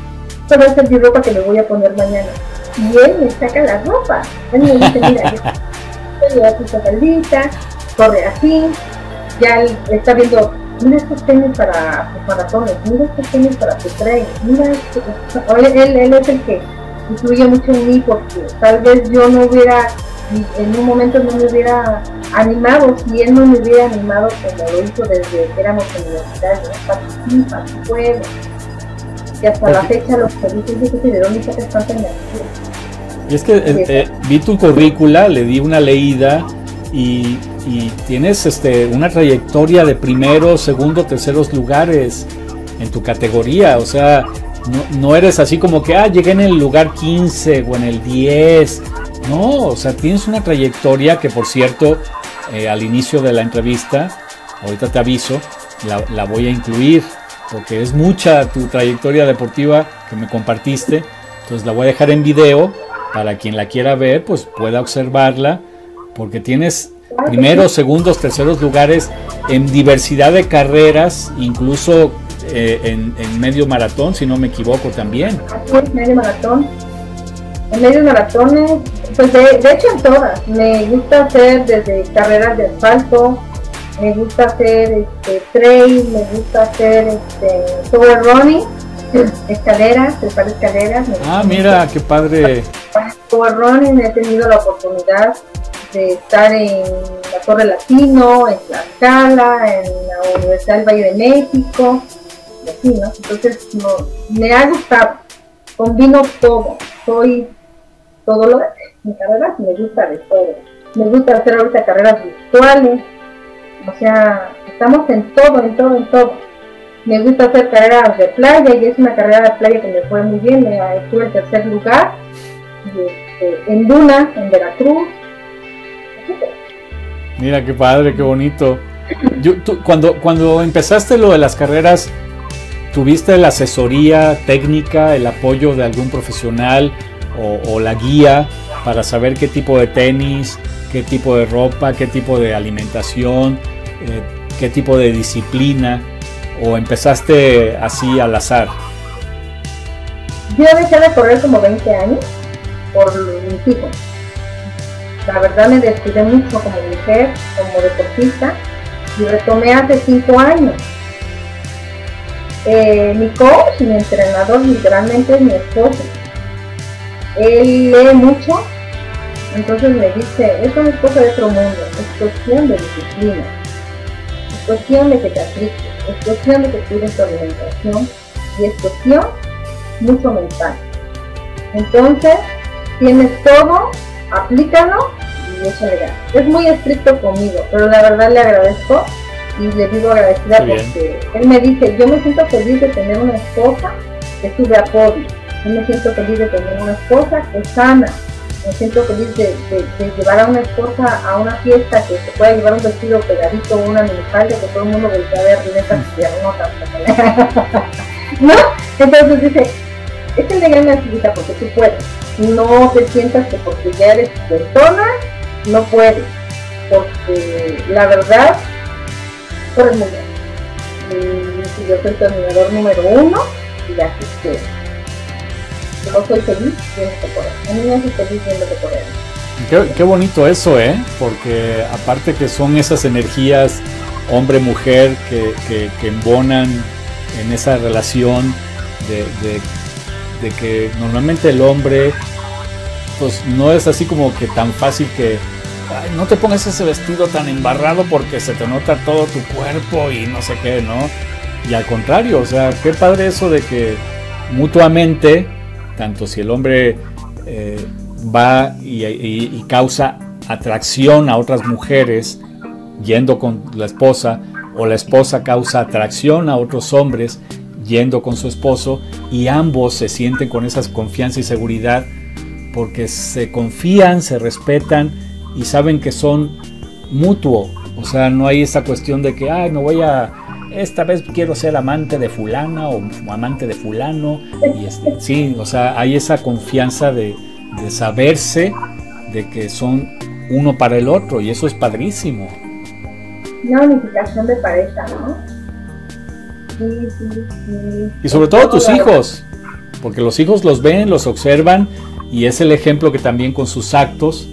a ser mi ropa que me voy a poner mañana? Y él me saca la ropa. Él me dice, mira, lleva su faldita, corre así, ya está viendo, mira estos tenis para tus maratones, mira estos tenis para tu tren, mira esto, él, él es el que influye mucho en mí porque tal vez yo no hubiera, en un momento no me hubiera animado, si él no me hubiera animado como lo hizo desde que éramos universitarios, participa, puede, y hasta la fecha los que Verónica están y es que eh, eh, vi tu currícula, le di una leída y, tienes este, una trayectoria de primero, segundo, terceros lugares en tu categoría. O sea, no, eres así como que, ah, llegué en el lugar 15 o en el 10. No, o sea, tienes una trayectoria que, por cierto, eh, al inicio de la entrevista, ahorita te aviso, la, la voy a incluir, porque es mucha tu trayectoria deportiva que me compartiste. Entonces la voy a dejar en video para quien la quiera ver, pues pueda observarla, porque tienes primeros, segundos, terceros lugares en diversidad de carreras, incluso eh, en, medio maratón, si no me equivoco también. medio maratón. En medio maratón, pues de, hecho en todas. Me gusta hacer desde carreras de asfalto, me gusta hacer este, trail, me gusta hacer este, power running escaleras, trepar escaleras. Ah, mira, qué padre. Power running he tenido la oportunidad de estar en la Torre Latino, en la Tlaxcala, en la Universidad del Valle de México, y así, ¿no? Entonces, me ha gustado, combino todo, soy todo lo que mi carrera me gusta de todo. Me gusta hacer ahorita carreras virtuales, o sea, estamos en todo, en todo, en todo me gusta hacer carreras de playa y es una carrera de playa que me fue muy bien, estuve en tercer lugar este, en Duna, en Veracruz. Mira qué padre, qué bonito. cuando, cuando empezaste lo de las carreras, ¿tuviste la asesoría técnica, el apoyo de algún profesional o, la guía para saber qué tipo de tenis, qué tipo de ropa, qué tipo de alimentación, eh, qué tipo de disciplina? o empezaste así al azar? Yo dejé de correr como 20 años por mis hijos. La verdad me descuidé mucho como mujer, como deportista y retomé hace 5 años. Eh, mi coach, mi entrenador literalmente es mi esposo. Él lee mucho, entonces me dice, es una cosa de otro mundo, es cuestión de disciplina, es cuestión de que te apliques, es cuestión de que cuides tu alimentación y es cuestión mucho mental. Entonces, tienes todo, aplícalo y échale ganas. Es muy estricto conmigo, pero la verdad le agradezco y le digo agradecida porque él me dice, yo me siento feliz de tener una esposa que sube a podio, yo me siento feliz de tener una esposa que sana, me siento feliz de, llevar a una esposa a una fiesta que se pueda llevar un vestido pegadito una minifalda que todo el mundo voltea a ver y esa no ¿No? Entonces dice, échale ganas, chiquita, porque tú puedes. No te sientas que porque ya eres persona, no puedes. Porque la verdad, corres muy bien. Y yo soy tu número uno, y así que yo soy feliz correr. A mí qué bonito eso, ¿eh? Porque aparte que son esas energías hombre-mujer que, que, que embonan en esa relación de, de, que normalmente el hombre pues no es así como que tan fácil que no te pongas ese vestido tan embarrado porque se te nota todo tu cuerpo y no sé qué, ¿no? Y al contrario, o sea, qué padre eso de que mutuamente, tanto si el hombre eh, va y, causa atracción a otras mujeres yendo con la esposa, o la esposa causa atracción a otros hombres yendo con su esposo y ambos se sienten con esa confianza y seguridad porque se confían, se respetan y saben que son mutuo. O sea, no hay esa cuestión de que, ay, no voy a, esta vez quiero ser amante de fulana o amante de fulano. Y este, sí, o sea, hay esa confianza de, de saberse de que son uno para el otro y eso es padrísimo. Una unificación de pareja, ¿no? Y sobre todo tus hijos, porque los hijos los ven, los observan y es el ejemplo que también con sus actos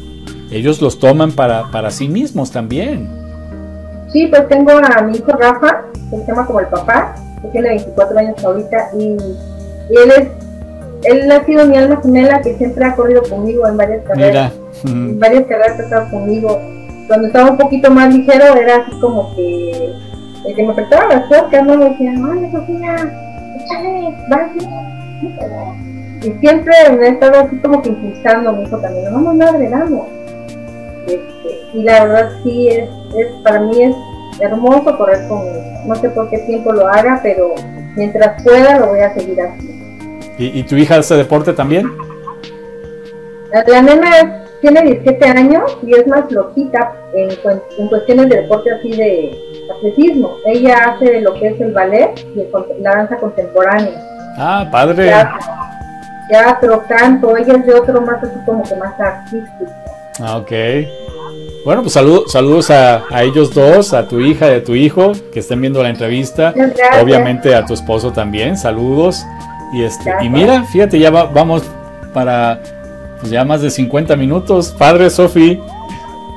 ellos los toman para, para sí mismos también. Sí, pues tengo a mi hijo Rafa, que se llama como el papá, que tiene 24 años ahorita y, él es él ha sido mi alma gemela que siempre ha corrido conmigo en varias carreras. En varias carreras ha estado conmigo. Cuando estaba un poquito más ligero era así como que el que me prestaba las cosas, ¿no? Me decía, ay, Sofía, échale, vas Y siempre me he estado así como que impulsando mi hijo también, no, no, agregamos. Este, y la verdad sí, es, es, para mí es hermoso correr con él. No sé por qué tiempo lo haga, pero mientras pueda lo voy a seguir haciendo. ¿Y, y tu hija hace deporte también? La, la nena tiene 17 años y es más loquita en, en cuestiones de deporte así de atletismo. Ella hace lo que es el ballet y la danza contemporánea. Ah, padre. Teatro, canto, ella es de otro más así como que más artístico. Ah, ok. Bueno, pues saludos a, ellos dos, a tu hija y a tu hijo que estén viendo la entrevista. Obviamente a tu esposo también, saludos. Y, este, y mira, fíjate, ya vamos para pues ya más de 50 minutos. Padre Sofi,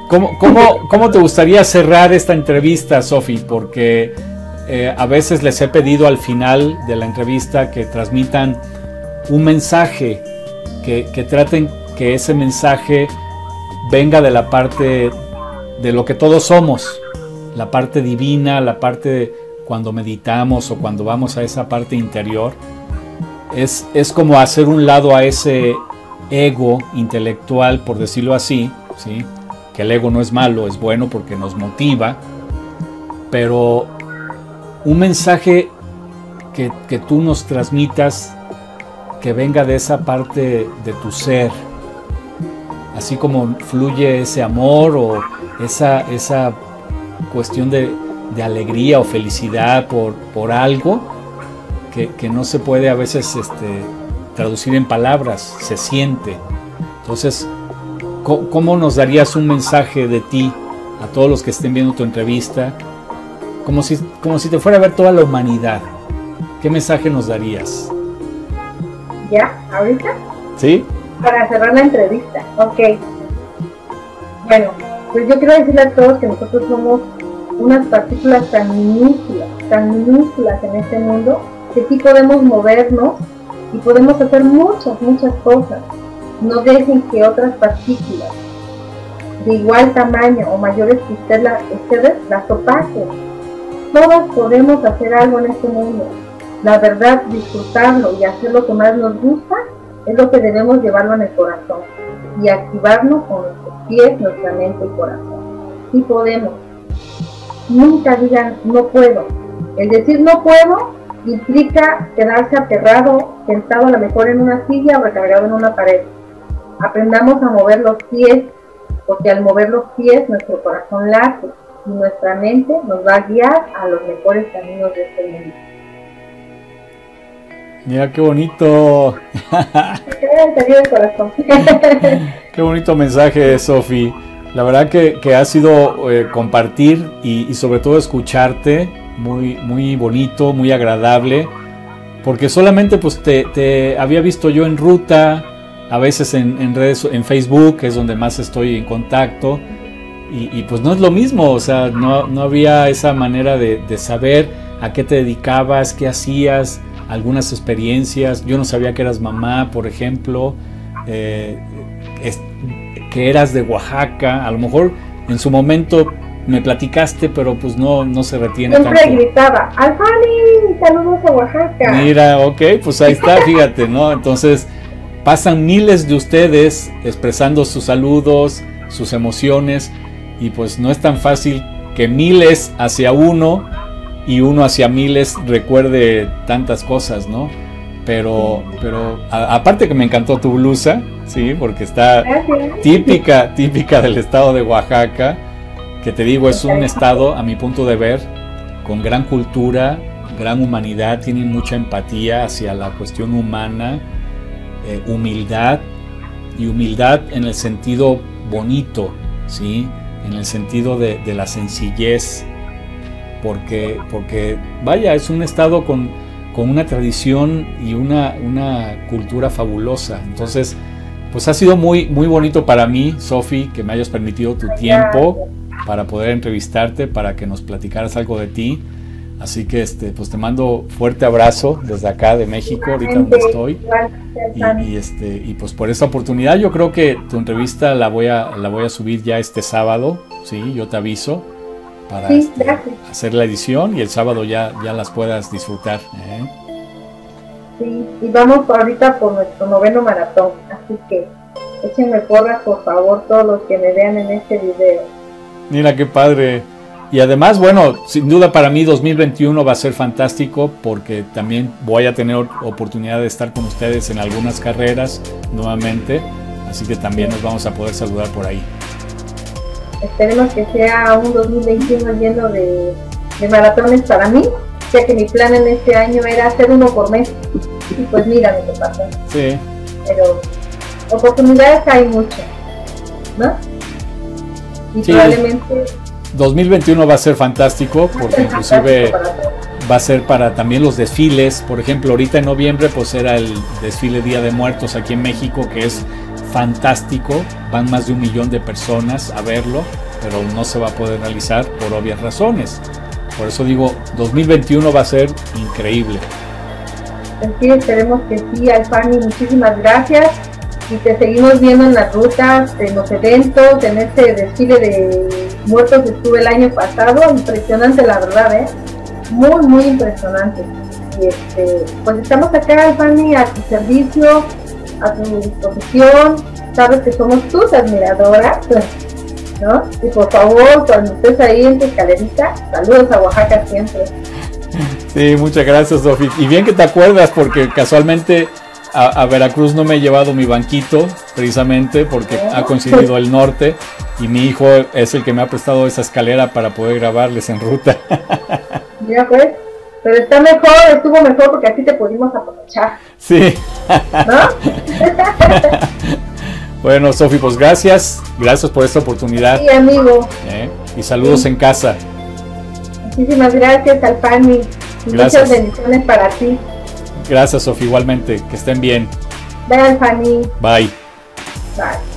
¿Cómo, cómo, te gustaría cerrar esta entrevista, Sofi? Porque eh, a veces les he pedido al final de la entrevista que transmitan un mensaje, que, que traten que ese mensaje venga de la parte de lo que todos somos, la parte divina, la parte cuando meditamos o cuando vamos a esa parte interior. Es, es como hacer un lado a ese ego intelectual, por decirlo así, ¿sí? que el ego no es malo, es bueno porque nos motiva, pero un mensaje que, tú nos transmitas que venga de esa parte de tu ser, así como fluye ese amor o esa, esa cuestión de, alegría o felicidad por, por algo que, que, no se puede a veces este, traducir en palabras, se siente. Entonces, ¿Cómo nos darías un mensaje de ti a todos los que estén viendo tu entrevista como si, como si te fuera a ver toda la humanidad, ¿qué mensaje nos darías? ¿Ya? ¿Ahorita? ¿Sí? Para cerrar la entrevista, ok. Bueno, pues yo quiero decirle a todos que nosotros somos unas partículas tan minúsculas, tan minúsculas en este mundo, que sí podemos movernos y podemos hacer muchas, muchas cosas. No dejen que otras partículas de igual tamaño o mayores que ustedes las opaquen. Todas podemos hacer algo en este mundo. La verdad, disfrutarlo y hacer lo que más nos gusta es lo que debemos llevarlo en el corazón y activarnos con nuestros pies, nuestra mente y corazón. Si podemos. Nunca digan no puedo. El decir no puedo implica quedarse aterrado, sentado a lo mejor en una silla o recargado en una pared. Aprendamos a mover los pies, porque al mover los pies nuestro corazón late y nuestra mente nos va a guiar a los mejores caminos de este mundo. Mira qué bonito. qué bonito mensaje, Sofi. La verdad que, ha sido eh, compartir y, sobre todo escucharte muy, muy bonito, muy agradable, porque solamente pues te, había visto yo en ruta, a veces en, redes, en Facebook, que es donde más estoy en contacto, y, pues no es lo mismo, o sea, no, no había esa manera de, de saber a qué te dedicabas, qué hacías, algunas experiencias. Yo no sabía que eras mamá, por ejemplo, eh, que eras de Oaxaca. A lo mejor en su momento me platicaste, pero pues no, no se retiene Siempre gritaba, Alfani, saludos a Oaxaca. Mira, ok, pues ahí está, fíjate, ¿no? Entonces pasan miles de ustedes expresando sus saludos, sus emociones, y pues no es tan fácil que miles hacia uno y uno hacia miles recuerde tantas cosas, ¿no? Pero, pero aparte que me encantó tu blusa, sí, porque está típica, típica del estado de Oaxaca, que te digo es un estado, a mi punto de ver, con gran cultura, gran humanidad, tienen mucha empatía hacia la cuestión humana, eh, humildad y humildad en el sentido bonito, sí, en el sentido de, de la sencillez porque, porque vaya, es un estado con, una tradición y una, una, cultura fabulosa. Entonces, pues ha sido muy, muy bonito para mí, Sofi, que me hayas permitido tu tiempo para poder entrevistarte, para que nos platicaras algo de ti. Así que este, pues te mando fuerte abrazo desde acá de México, ahorita donde estoy. Y, este, y pues por esta oportunidad yo creo que tu entrevista la voy a, la voy a subir ya este sábado, sí, yo te aviso para este, hacer la edición y el sábado ya, ya las puedas disfrutar. ¿eh? Sí, y vamos ahorita por nuestro noveno maratón, así que échenme porras por favor todos los que me vean en este video. Mira qué padre. Y además, bueno, sin duda para mí 2021 va a ser fantástico porque también voy a tener oportunidad de estar con ustedes en algunas carreras nuevamente, así que también nos vamos a poder saludar por ahí. Esperemos que sea un 2021 lleno de, maratones para mí, ya que mi plan en este año era hacer uno por mes. Y pues mira lo que pasó. Sí. Pero oportunidades hay muchas, ¿no? Y probablemente 2021 va a ser fantástico porque inclusive va a ser para también los desfiles. Por ejemplo, ahorita en noviembre pues era el desfile Día de Muertos aquí en México que es fantástico, van más de un millón de personas a verlo, pero no se va a poder realizar por obvias razones. Por eso digo, 2021 va a ser increíble. Sí, esperemos que sí, Alfani, muchísimas gracias. Y te seguimos viendo en las rutas, en los eventos, en este desfile de muertos que estuve el año pasado. Impresionante, la verdad, ¿eh? Muy, muy impresionante. Y este, pues estamos acá, Alfani, a tu servicio a tu disposición. Sabes que somos tus admiradoras, ¿no? Y por favor, cuando estés ahí en tu escalerita, saludos a Oaxaca siempre. Sí, muchas gracias, Sofi. Y bien que te acuerdas, porque casualmente a, Veracruz no me he llevado mi banquito, precisamente porque ha coincidido el norte y mi hijo es el que me ha prestado esa escalera para poder grabarles en ruta. Mira pues, pero está mejor, estuvo mejor porque así te pudimos aprovechar. Sí. ¿No? bueno, Sofi, pues gracias. Gracias por esta oportunidad. Sí, amigo. ¿Eh? Y saludos en casa. Muchísimas gracias, Alfani. Muchas bendiciones para ti. Gracias, Sofía, igualmente. Que estén bien. Bye, Alfani. Bye. Bye.